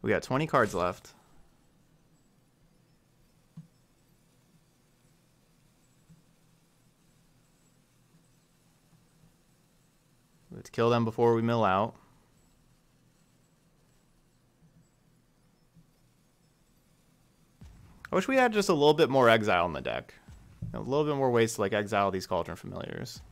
We got 20 cards left. Kill them before we mill out. I wish we had just a little bit more exile in the deck. A little bit more ways to like exile these Cauldron Familiars.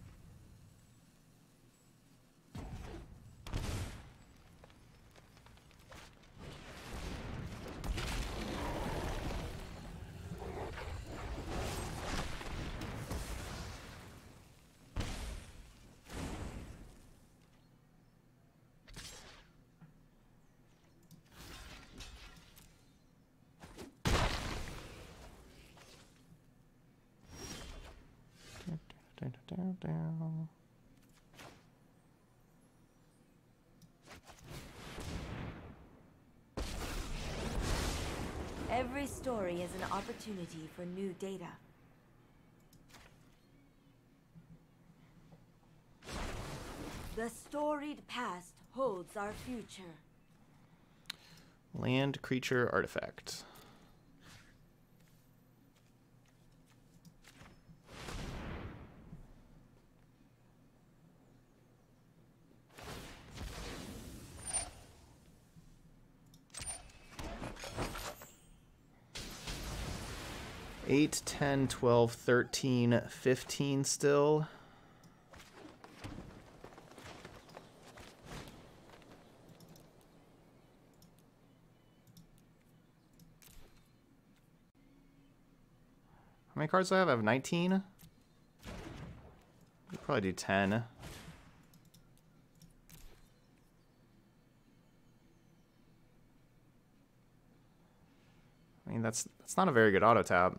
Every story is an opportunity for new data. The storied past holds our future.
Land creature artifact. Eight, ten, twelve, thirteen, fifteen still. How many cards do I have? I have 19. We'll probably do 10. I mean, that's that's not a very good auto tap.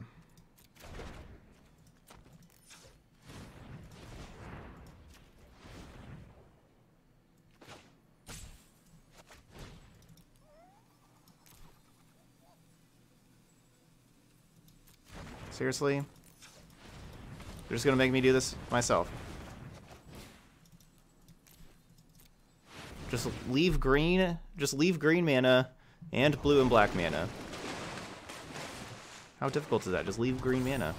Seriously? You're just gonna make me do this myself. Just leave green, just leave green mana and blue and black mana. How difficult is that? Just leave green mana.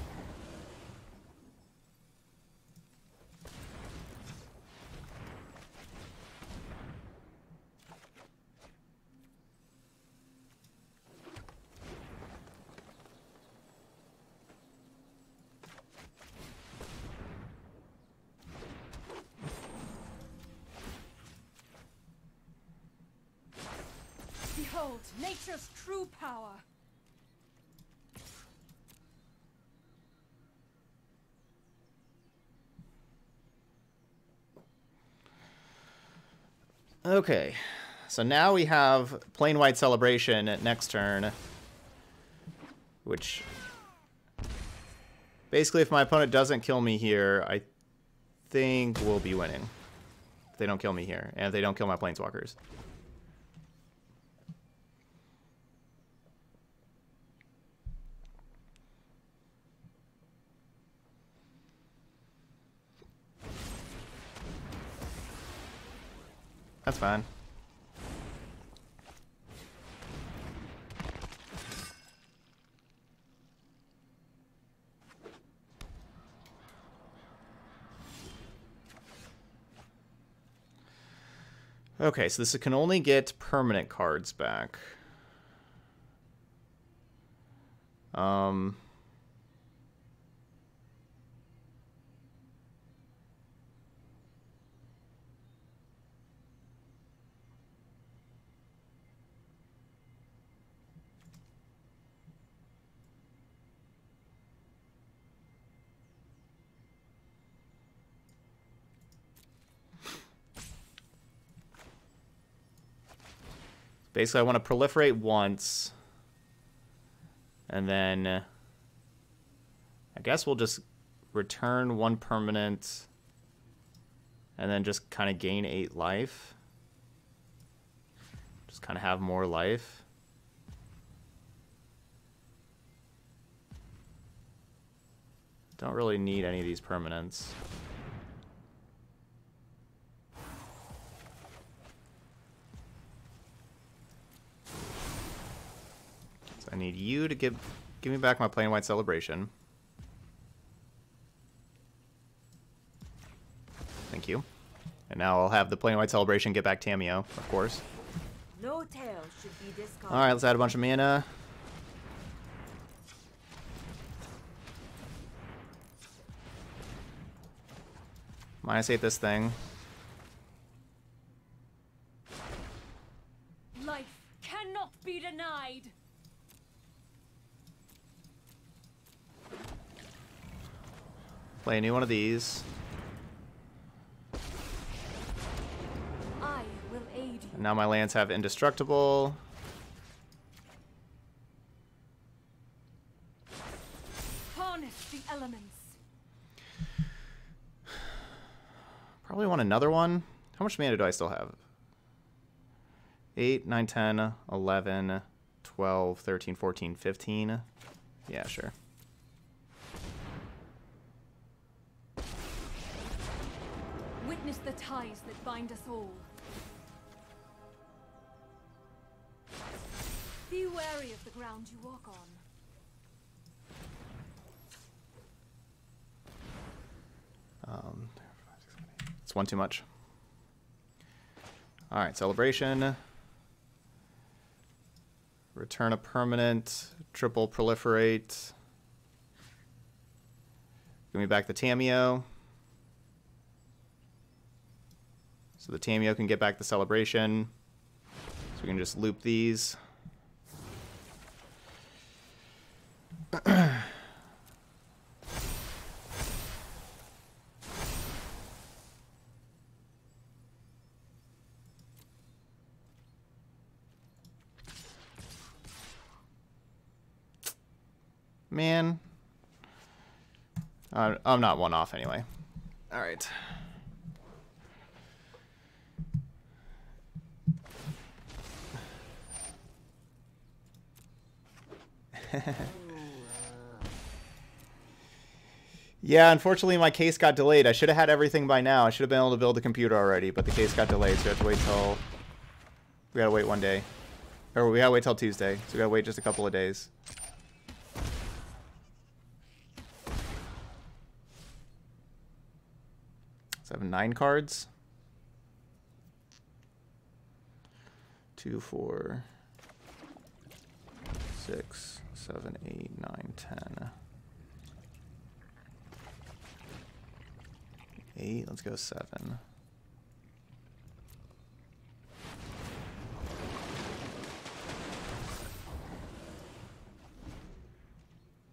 Okay, so now we have Planewide Celebration at next turn, which basically if my opponent doesn't kill me here, I think we'll be winning. If they don't kill me here, and if they don't kill my planeswalkers. That's fine. Okay, so this can only get permanent cards back. Um... Basically, I want to proliferate once. And then... I guess we'll just return one permanent. And then just kind of gain 8 life. Just kind of have more life. Don't really need any of these permanents. I need you to give give me back my Planewide Celebration. Thank you. And now I'll have the Planewide Celebration get back Tamiyo, of course.
No tale should be discarded.
Alright, let's add a bunch of mana. Minus eight this thing.
Life cannot be denied.
Play a new one of these.
I will aid you.
And now my lands have indestructible.
Harness the elements.
Probably want another one. How much mana do I still have? 8, 9, 10, 11, 12, 13, 14, 15. Yeah, sure.
Witness the ties that bind us all. Be wary of the ground you walk on.
Um, it's one too much. All right, celebration. Return a permanent. Triple proliferate. Give me back the Tamiyo. So the Tamiyo can get back the celebration. So we can just loop these. Man. Uh, I'm not one off anyway. All right. yeah, unfortunately my case got delayed. I should have had everything by now. I should have been able to build the computer already, but the case got delayed, so we have to wait till... We gotta wait one day. Or we gotta wait till Tuesday, so we gotta wait just a couple of days. So I have nine cards. Two, four, six, seven, eight, nine, ten. Eight, let's go seven.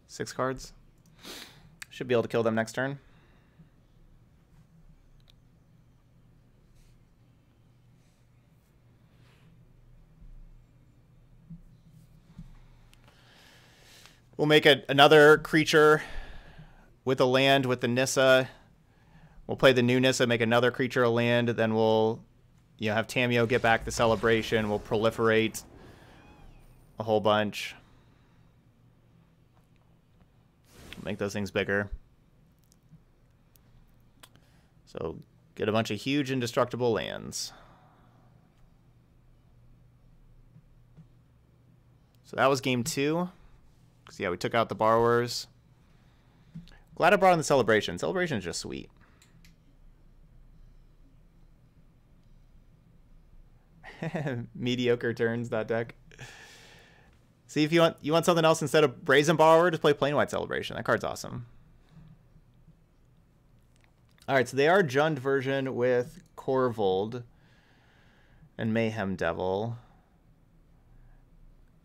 Six cards. Should be able to kill them next turn. We'll make a, another creature with a land with the Nissa. We'll play the new Nissa, make another creature a land, then we'll you know have Tamiyo get back the celebration. We'll proliferate a whole bunch. Make those things bigger. So get a bunch of huge indestructible lands. So that was game two. Yeah, we took out the borrowers. Glad I brought in the celebration. Celebration is just sweet. Mediocre turns that deck. See if you want you want something else instead of Brazen Borrower, just play Planewide Celebration. That card's awesome. All right, so they are Jund version with Korvold and Mayhem Devil.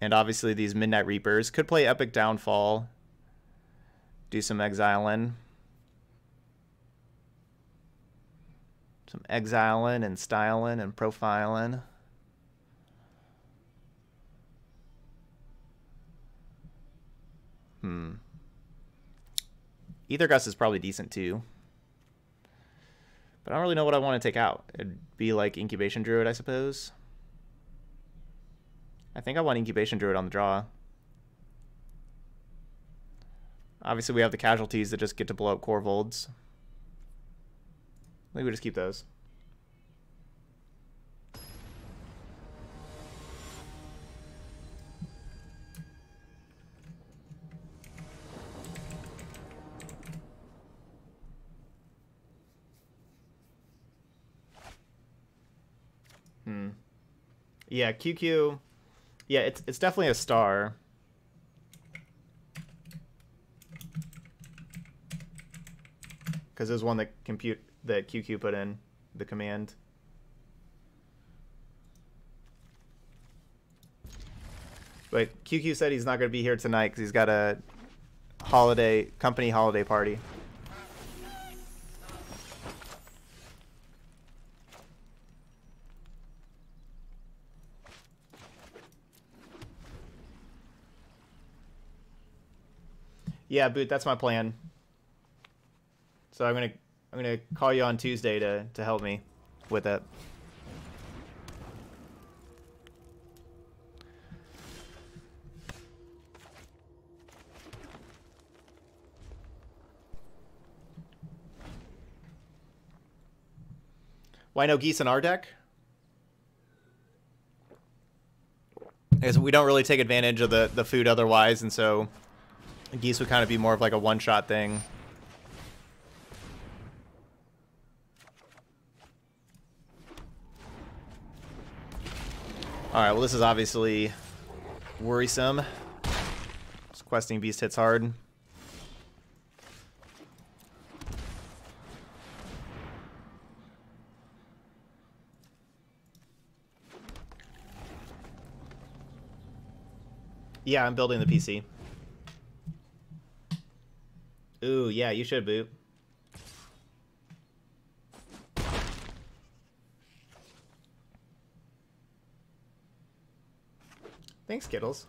And obviously these Midnight Reapers. Could play Epic Downfall. Do some exiling. Some exiling and styling and profiling. Hmm. Aether Gust is probably decent too. But I don't really know what I want to take out. It'd be like Incubation Druid, I suppose. I think I want Incubation Druid on the draw. Obviously, we have the casualties that just get to blow up Korvolds. Maybe we just keep those. Hmm. Yeah, QQ. Yeah, it's it's definitely a star. Because there's one that compute that QQ put in the command. But QQ said he's not going to be here tonight because he's got a holiday company holiday party. Yeah, boot. That's my plan. So I'm gonna I'm gonna call you on Tuesday to to help me with it. Why no geese in our deck? Because we don't really take advantage of the, the food otherwise, and so geese would kind of be more of like a one-shot thing. Alright, well this is obviously worrisome. This questing beast hits hard. Yeah, I'm building the PC. Ooh, yeah, you should boot. Thanks, Skittles.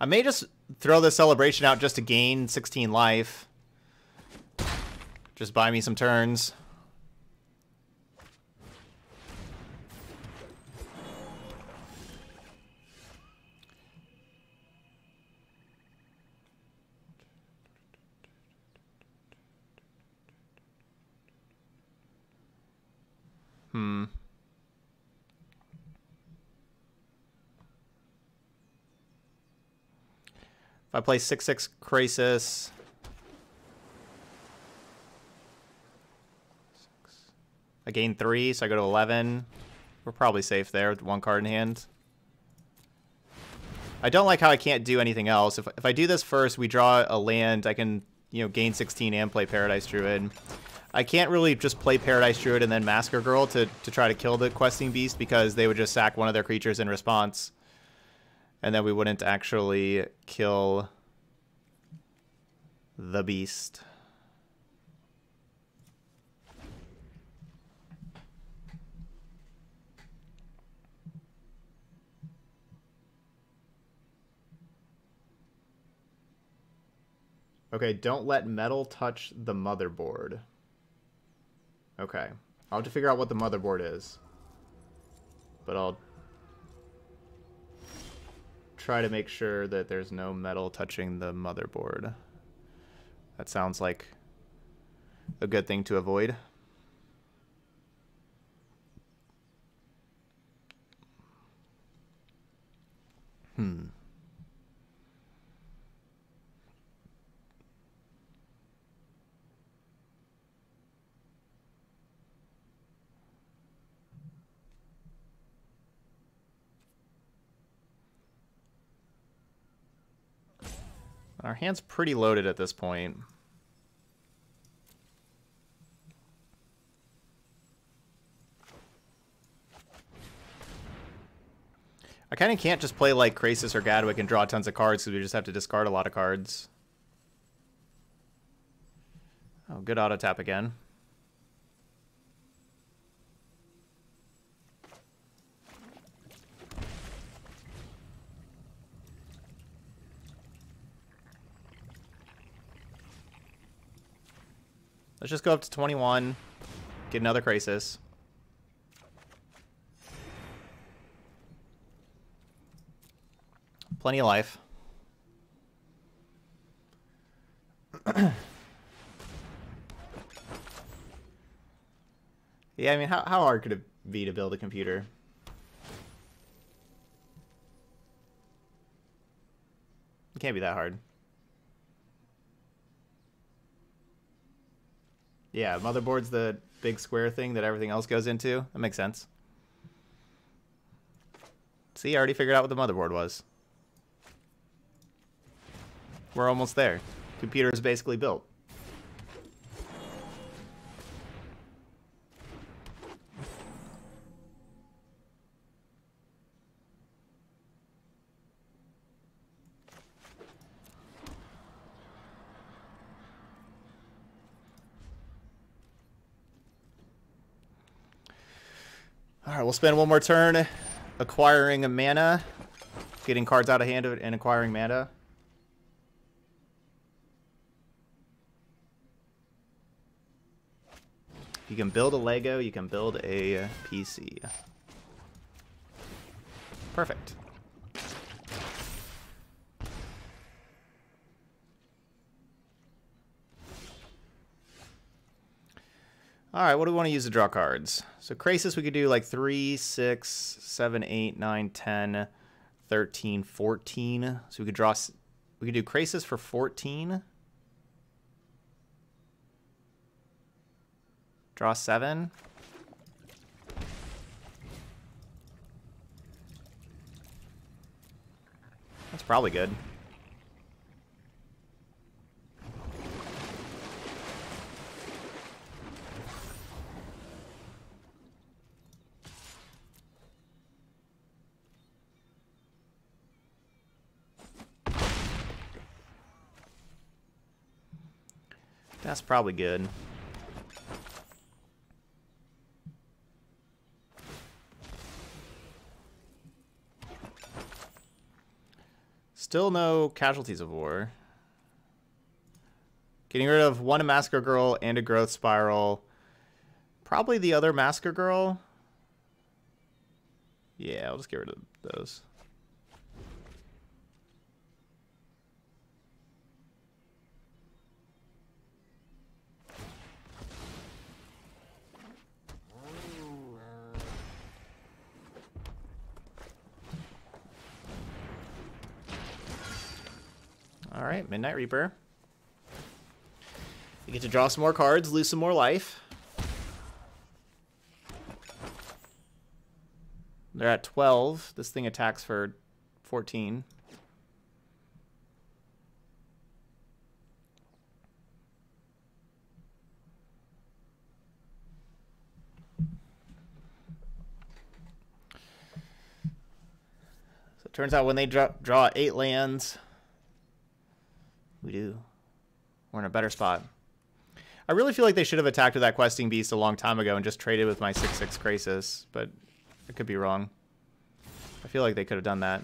I may just throw this celebration out just to gain 16 life. Just buy me some turns. I play 6-6 Krasis. I gain 3, so I go to 11. We're probably safe there with one card in hand. I don't like how I can't do anything else. If, if I do this first, we draw a land. I can, you know, gain 16 and play Paradise Druid. I can't really just play Paradise Druid and then Massacre Girl to, to try to kill the Questing Beast because they would just sack one of their creatures in response. And then we wouldn't actually kill the beast. Okay, don't let metal touch the motherboard. Okay. I'll have to figure out what the motherboard is. But I'll try to make sure that there's no metal touching the motherboard. That sounds like a good thing to avoid. Hmm. Our hand's pretty loaded at this point. I kind of can't just play like Krasis or Gadwick and draw tons of cards because we just have to discard a lot of cards. Oh, good auto tap again. Let's just go up to 21. Get another Krasis. Plenty of life. yeah, I mean, how, how hard could it be to build a computer? It can't be that hard. Yeah, motherboard's the big square thing that everything else goes into. That makes sense. See, I already figured out what the motherboard was. We're almost there. Computer is basically built. Alright, we'll spend one more turn acquiring a mana, getting cards out of hand and acquiring mana. You can build a Lego, you can build a PC. Perfect. All right, what do we want to use to draw cards? So Krasis, we could do like 3, 6, 7, 8, 9, 10, 13, 14. So we could draw, we could do Krasis for 14. Draw 7. That's probably good. That's probably good. Still no casualties of war. Getting rid of one Massacre Girl and a Growth Spiral. Probably the other Massacre Girl. Yeah, I'll just get rid of those. All right, Midnight Reaper. You get to draw some more cards, lose some more life. They're at 12. This thing attacks for 14. So it turns out when they draw, draw eight lands, we do. We're in a better spot. I really feel like they should have attacked with that questing beast a long time ago and just traded with my 6-6 Krasis, but I could be wrong. I feel like they could have done that.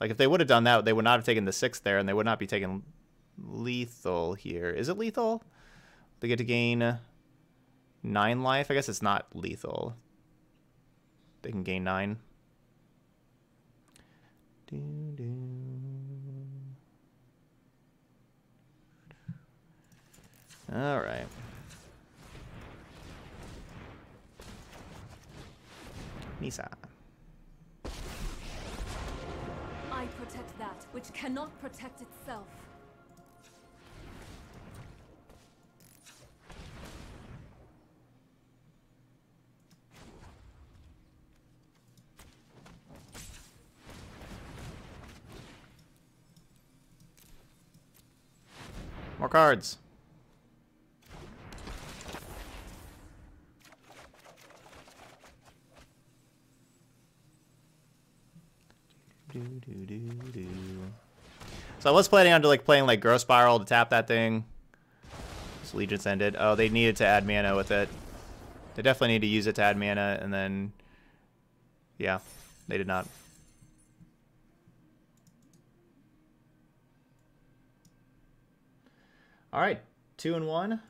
Like, if they would have done that, they would not have taken the 6 there, and they would not be taking lethal here. Is it lethal? They get to gain 9 life? I guess it's not lethal. They can gain 9. Doo -doo. All right. Nissa.
I protect that which cannot protect itself.
More cards. Do, do, do, do. So I was planning on like playing like Growth Spiral to tap that thing. This Allegiance ended. Oh, they needed to add mana with it. They definitely need to use it to add mana, and then yeah, they did not. All right, two and one.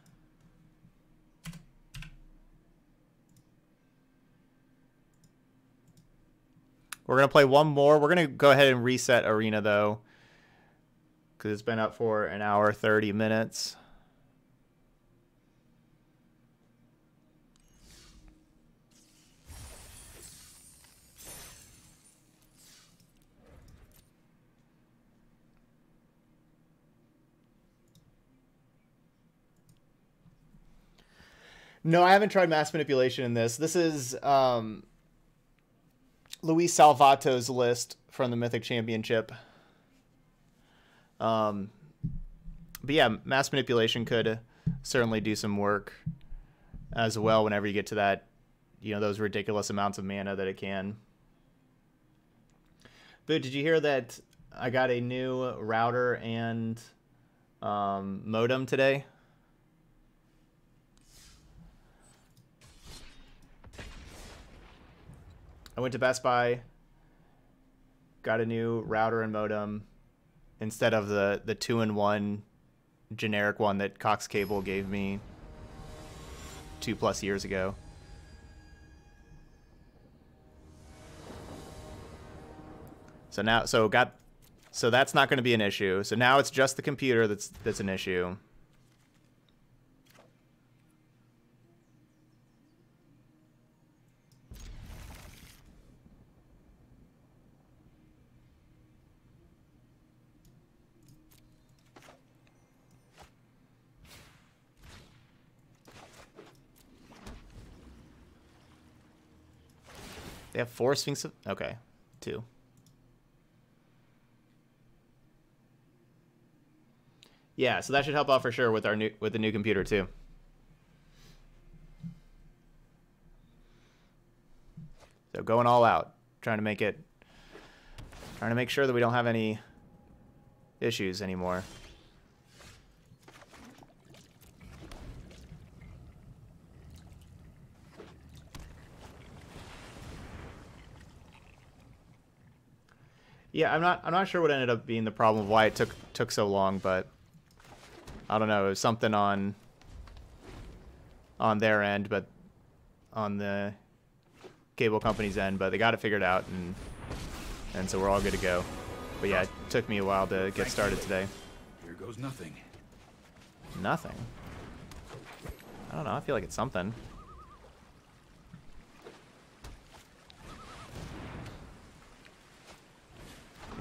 We're gonna play one more. We're gonna go ahead and reset arena though, because it's been up for an hour thirty minutes. No, I haven't tried mass manipulation in this. This is um, Luis Salvatto's list from the Mythic Championship. Um, but yeah, mass manipulation could certainly do some work as well whenever you get to that, you know, those ridiculous amounts of mana that it can. But did you hear that I got a new router and um, modem today? I went to Best Buy, got a new router and modem instead of the the two in one generic one that Cox Cable gave me two plus years ago. So now, so got, so that's not going to be an issue. So now it's just the computer that's that's an issue. They have four Sphinx of... Okay. Two. Yeah, so that should help out for sure with our new with the new computer too. So going all out, trying to make it trying to make sure that we don't have any issues anymore. Yeah, I'm not I'm not sure what ended up being the problem of why it took took so long, but I don't know, it was something on on their end, but on the cable company's end, but they got it figured out and and so we're all good to go. But yeah, it took me a while to get started today.
Here goes nothing.
Nothing. I don't know, I feel like it's something.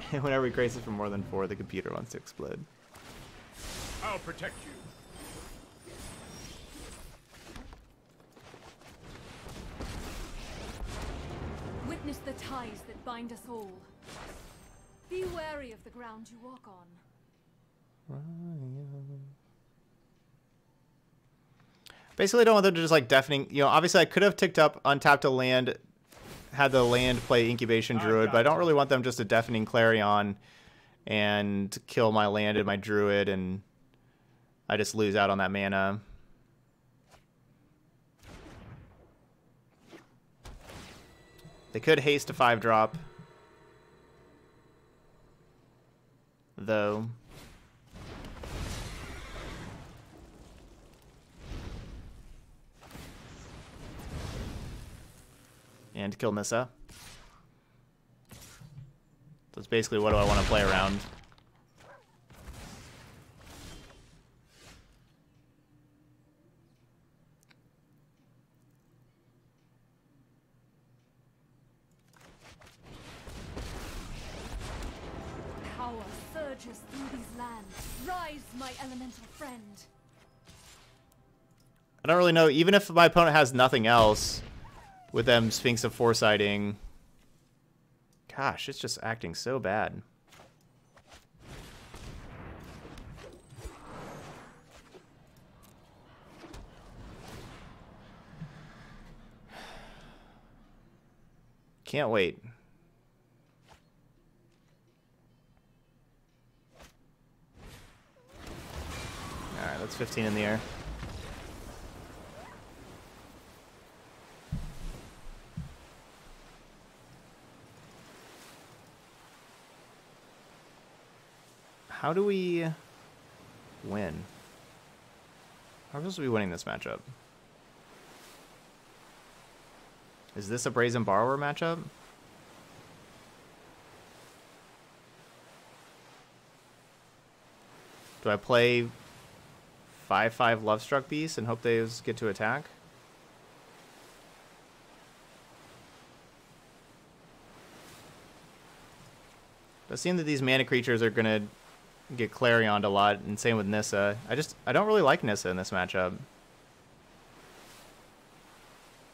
Whenever we Krasis for more than four, the computer wants to explode.
I'll protect you.
Witness the ties that bind us all. Be wary of the ground you walk on.
Basically, I don't want them to just like deafening. You know, obviously, I could have ticked up, untapped a land, had the land play incubation druid, but I don't really want them just a deafening clarion and kill my land and my druid, and I just lose out on that mana. They could haste a five drop, though. And kill Nissa. That's basically what do I want to play around.
Power surges through these lands. Rise, my elemental friend.
I don't really know, even if my opponent has nothing else with them Sphinx of Foresighting. Gosh, it's just acting so bad. Can't wait. Alright, that's 15 in the air. How do we win? How are we supposed to be winning this matchup? Is this a Brazen Borrower matchup? Do I play 5-5 Lovestruck Beast and hope they get to attack? It seems that these mana creatures are going to get Clarioned a lot, and same with Nissa. I just, I don't really like Nissa in this matchup.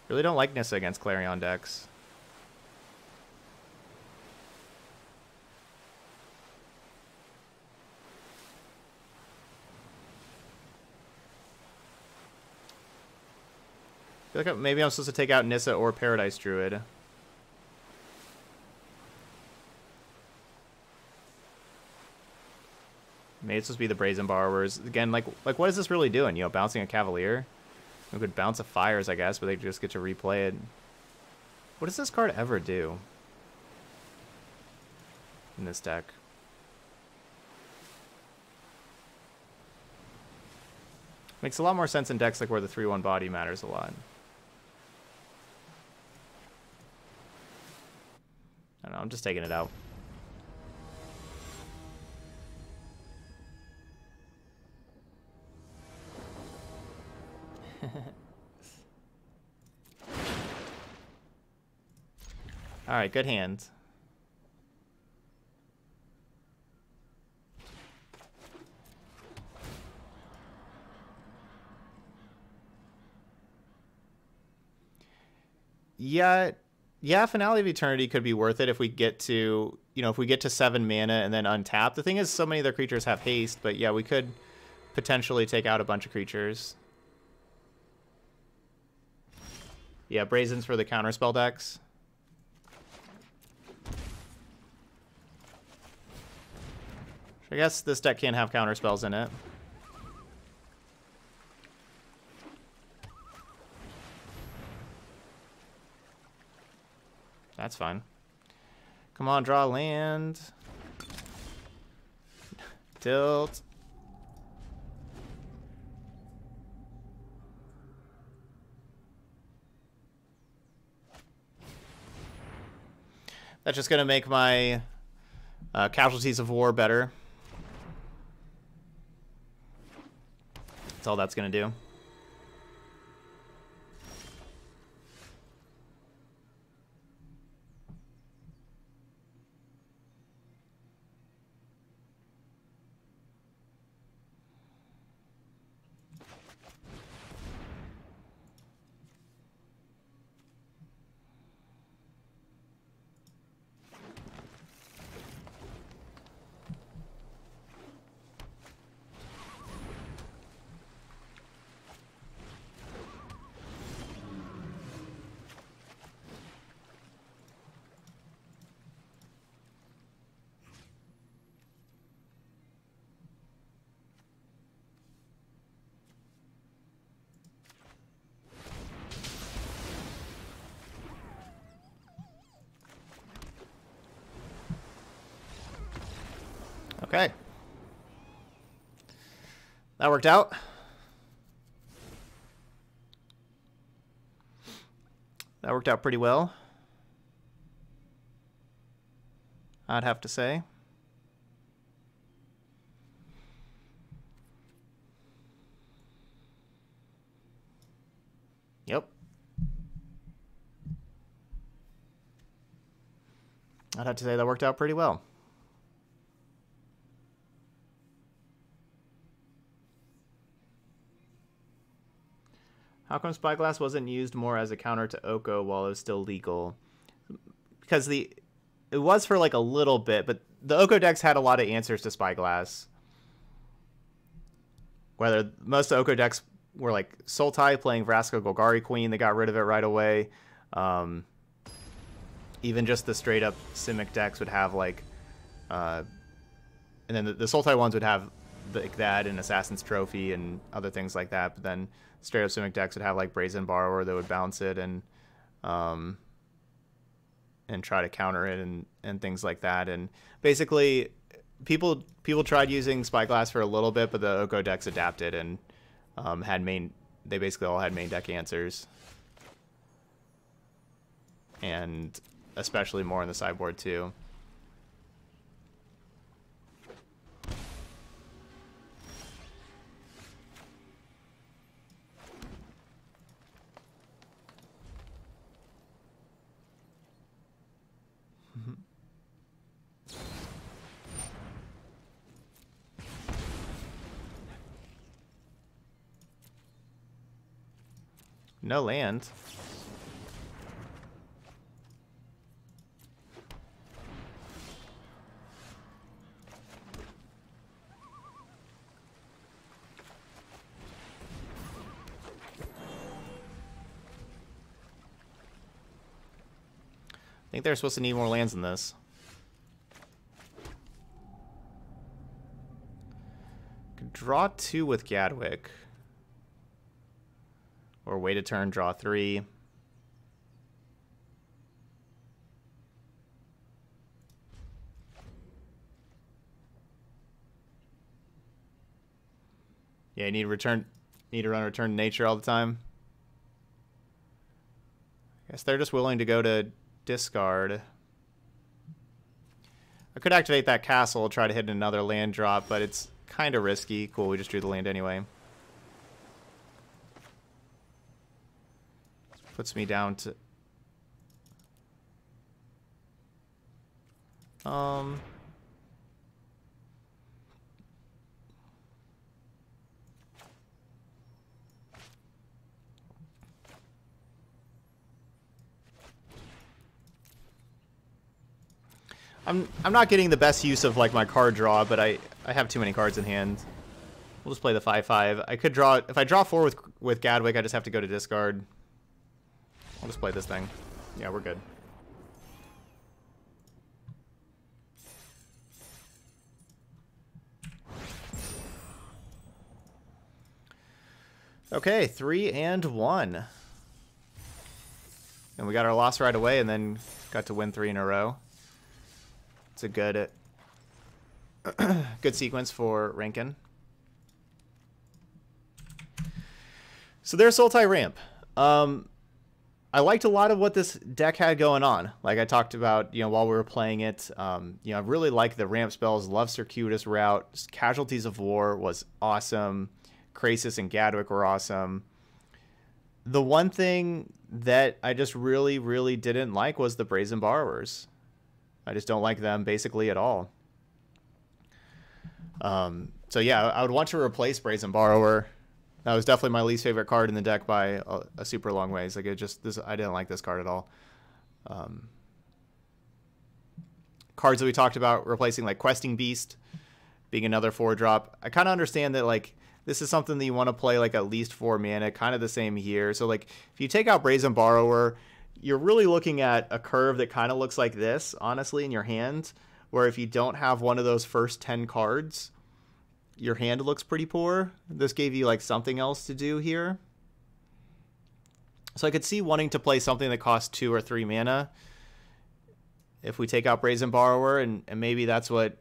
Really don't like Nissa against Clarion decks. I feel like maybe I'm supposed to take out Nissa or Paradise Druid. It's supposed to be the Brazen Borrowers. Again, like, like what is this really doing? You know, bouncing a Cavalier? We could bounce a Fires, I guess, but they just get to replay it. What does this card ever do? In this deck? Makes a lot more sense in decks like where the 3-1 body matters a lot. I don't know, I'm just taking it out. Alright, good hands. Yeah, yeah, Finale of Eternity could be worth it if we get to, you know, if we get to seven mana and then untap. The thing is, so many of their creatures have haste, but yeah, we could potentially take out a bunch of creatures. Yeah, Brazens for the counterspell decks. I guess this deck can't have counterspells in it. That's fine. Come on, draw land. Tilt. That's just going to make my uh, casualties of war better. That's all that's going to do. That worked out. That worked out pretty well. I'd have to say. Yep. I'd have to say that worked out pretty well. How come Spyglass wasn't used more as a counter to Oko while it was still legal? Because the it was for like a little bit, but the Oko decks had a lot of answers to Spyglass. Whether most of Oko decks were like Sultai playing Vraska Golgari Queen, they got rid of it right away. Um, even just the straight up Simic decks would have like, uh, and then the, the Sultai ones would have like that and Assassin's Trophy and other things like that. But then straight up Simic decks would have like Brazen Borrower that would bounce it and um, and try to counter it and and things like that. And basically, people people tried using Spyglass for a little bit, but the Oko decks adapted and um, had main. They basically all had main deck answers, and especially more in the sideboard too. No land. I think they're supposed to need more lands than this. Could draw two with Gadwick. Or wait a turn, draw three. Yeah, you need to return need to run return to nature all the time. I guess they're just willing to go to discard. I could activate that castle, try to hit another land drop, but it's kind of risky. Cool, we just drew the land anyway. Puts me down to... Um... I'm I'm not getting the best use of like my card draw, but I I have too many cards in hand. We'll just play the five five. I could draw if I draw four with with Gadwick, I just have to go to discard. I'll just play this thing. Yeah, we're good. Okay, three and one. And we got our loss right away and then got to win three in a row. It's a good good sequence for Rankin. So there's Sultai Ramp. Um, I liked a lot of what this deck had going on. Like I talked about, you know, while we were playing it. Um, you know, I really like the ramp spells. Love Circuitous Route. Casualties of War was awesome. Krasis and Gadwick were awesome. The one thing that I just really, really didn't like was the Brazen Borrowers. I just don't like them basically at all. Um, so yeah, I would want to replace Brazen Borrower. That was definitely my least favorite card in the deck by a, a super long ways. Like it just this, I didn't like this card at all. Um, cards that we talked about replacing like Questing Beast, being another four drop. I kind of understand that like this is something that you want to play like at least four mana, kind of the same here. So like if you take out Brazen Borrower, you're really looking at a curve that kind of looks like this, honestly, in your hand. Where if you don't have one of those first ten cards, your hand looks pretty poor. This gave you like something else to do here. So I could see wanting to play something that costs two or three mana. If we take out Brazen Borrower, and, and maybe that's what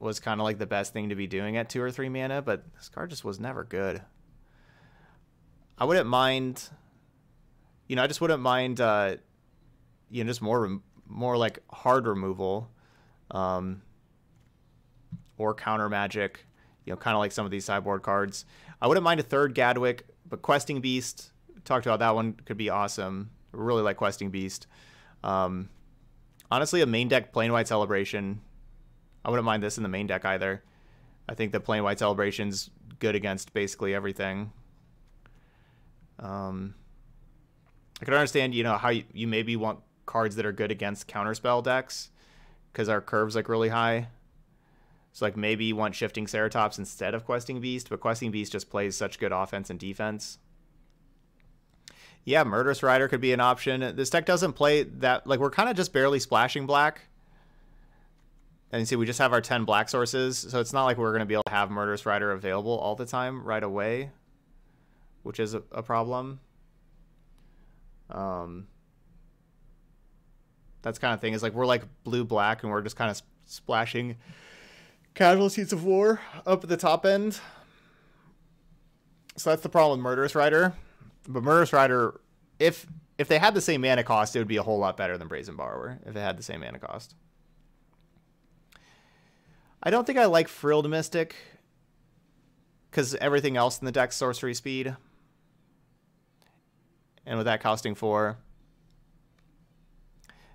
was kind of like the best thing to be doing at two or three mana, but this card just was never good. I wouldn't mind, you know, I just wouldn't mind, uh, you know, just more more like hard removal, um, or counter magic, you know, kind of like some of these sideboard cards. I wouldn't mind a third Gadwick, but Questing Beast, talked about that one, could be awesome. Really like Questing Beast. Um, honestly, a main deck Planewide Celebration I wouldn't mind this in the main deck either. I think the Planewide Celebration's good against basically everything. Um, I can understand, you know, how you, you maybe want cards that are good against counterspell decks because our curve's like really high. So like maybe you want shifting Ceratops instead of Questing Beast, but Questing Beast just plays such good offense and defense. Yeah, Murderous Rider could be an option. This deck doesn't play that like we're kind of just barely splashing black. And you see, we just have our 10 black sources, so it's not like we're going to be able to have Murderous Rider available all the time right away, which is a, a problem. Um, that's kind of thing is like we're like blue black and we're just kind of splashing casualties of war up at the top end. So that's the problem with Murderous Rider. But Murderous Rider, if if they had the same mana cost, it would be a whole lot better than Brazen Borrower if it had the same mana cost. I don't think I like Frilled Mystic because everything else in the deck sorcery speed. And with that costing four,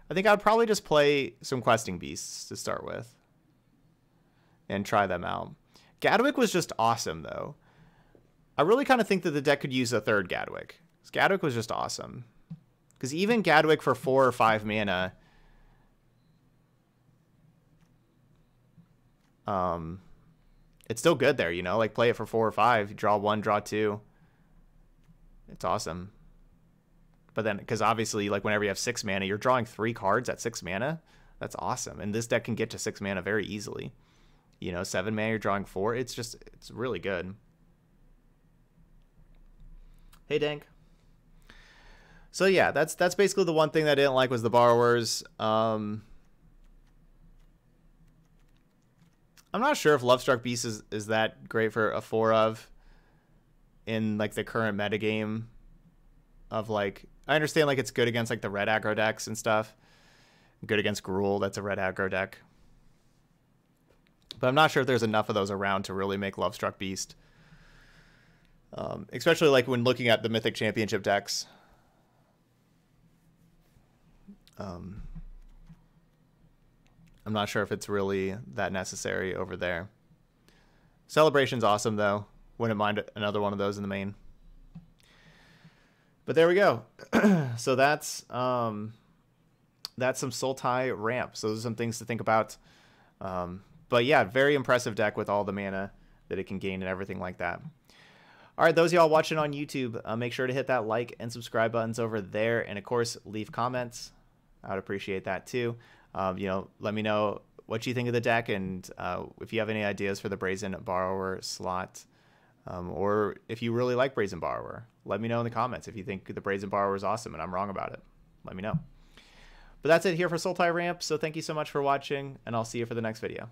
I think I'd probably just play some Questing Beasts to start with and try them out. Gadwick was just awesome, though. I really kind of think that the deck could use a third Gadwick. Gadwick was just awesome. Because even Gadwick for four or five mana um, it's still good there, you know, like play it for four or five, draw one, draw two. It's awesome. But then, because obviously, like whenever you have six mana, you're drawing three cards at six mana. That's awesome. And this deck can get to six mana very easily. You know, seven mana, you're drawing four. It's just, it's really good. Hey, Dank. So yeah, that's that's basically the one thing that I didn't like was the borrowers. Um, I'm not sure if Lovestruck Beast is, is that great for a four of in like the current metagame of like I understand like it's good against like the red aggro decks and stuff. Good against Gruul, that's a red aggro deck. But I'm not sure if there's enough of those around to really make Lovestruck Beast. Um, especially like when looking at the Mythic Championship decks. Um, I'm not sure if it's really that necessary over there. Celebration's awesome though. Wouldn't mind another one of those in the main. But there we go. so that's um, that's some Sultai ramp. So those are some things to think about. Um, but yeah, very impressive deck with all the mana that it can gain and everything like that. All right, those of y'all watching on YouTube, uh, make sure to hit that like and subscribe buttons over there, and of course, leave comments. I would appreciate that too um, you know, let me know what you think of the deck and uh, if you have any ideas for the Brazen Borrower slot. Um, or if you really like Brazen Borrower, let me know in the comments if you think the Brazen Borrower is awesome and I'm wrong about it. Let me know. But that's it here for Sultai Ramp, so thank you so much for watching, and I'll see you for the next video.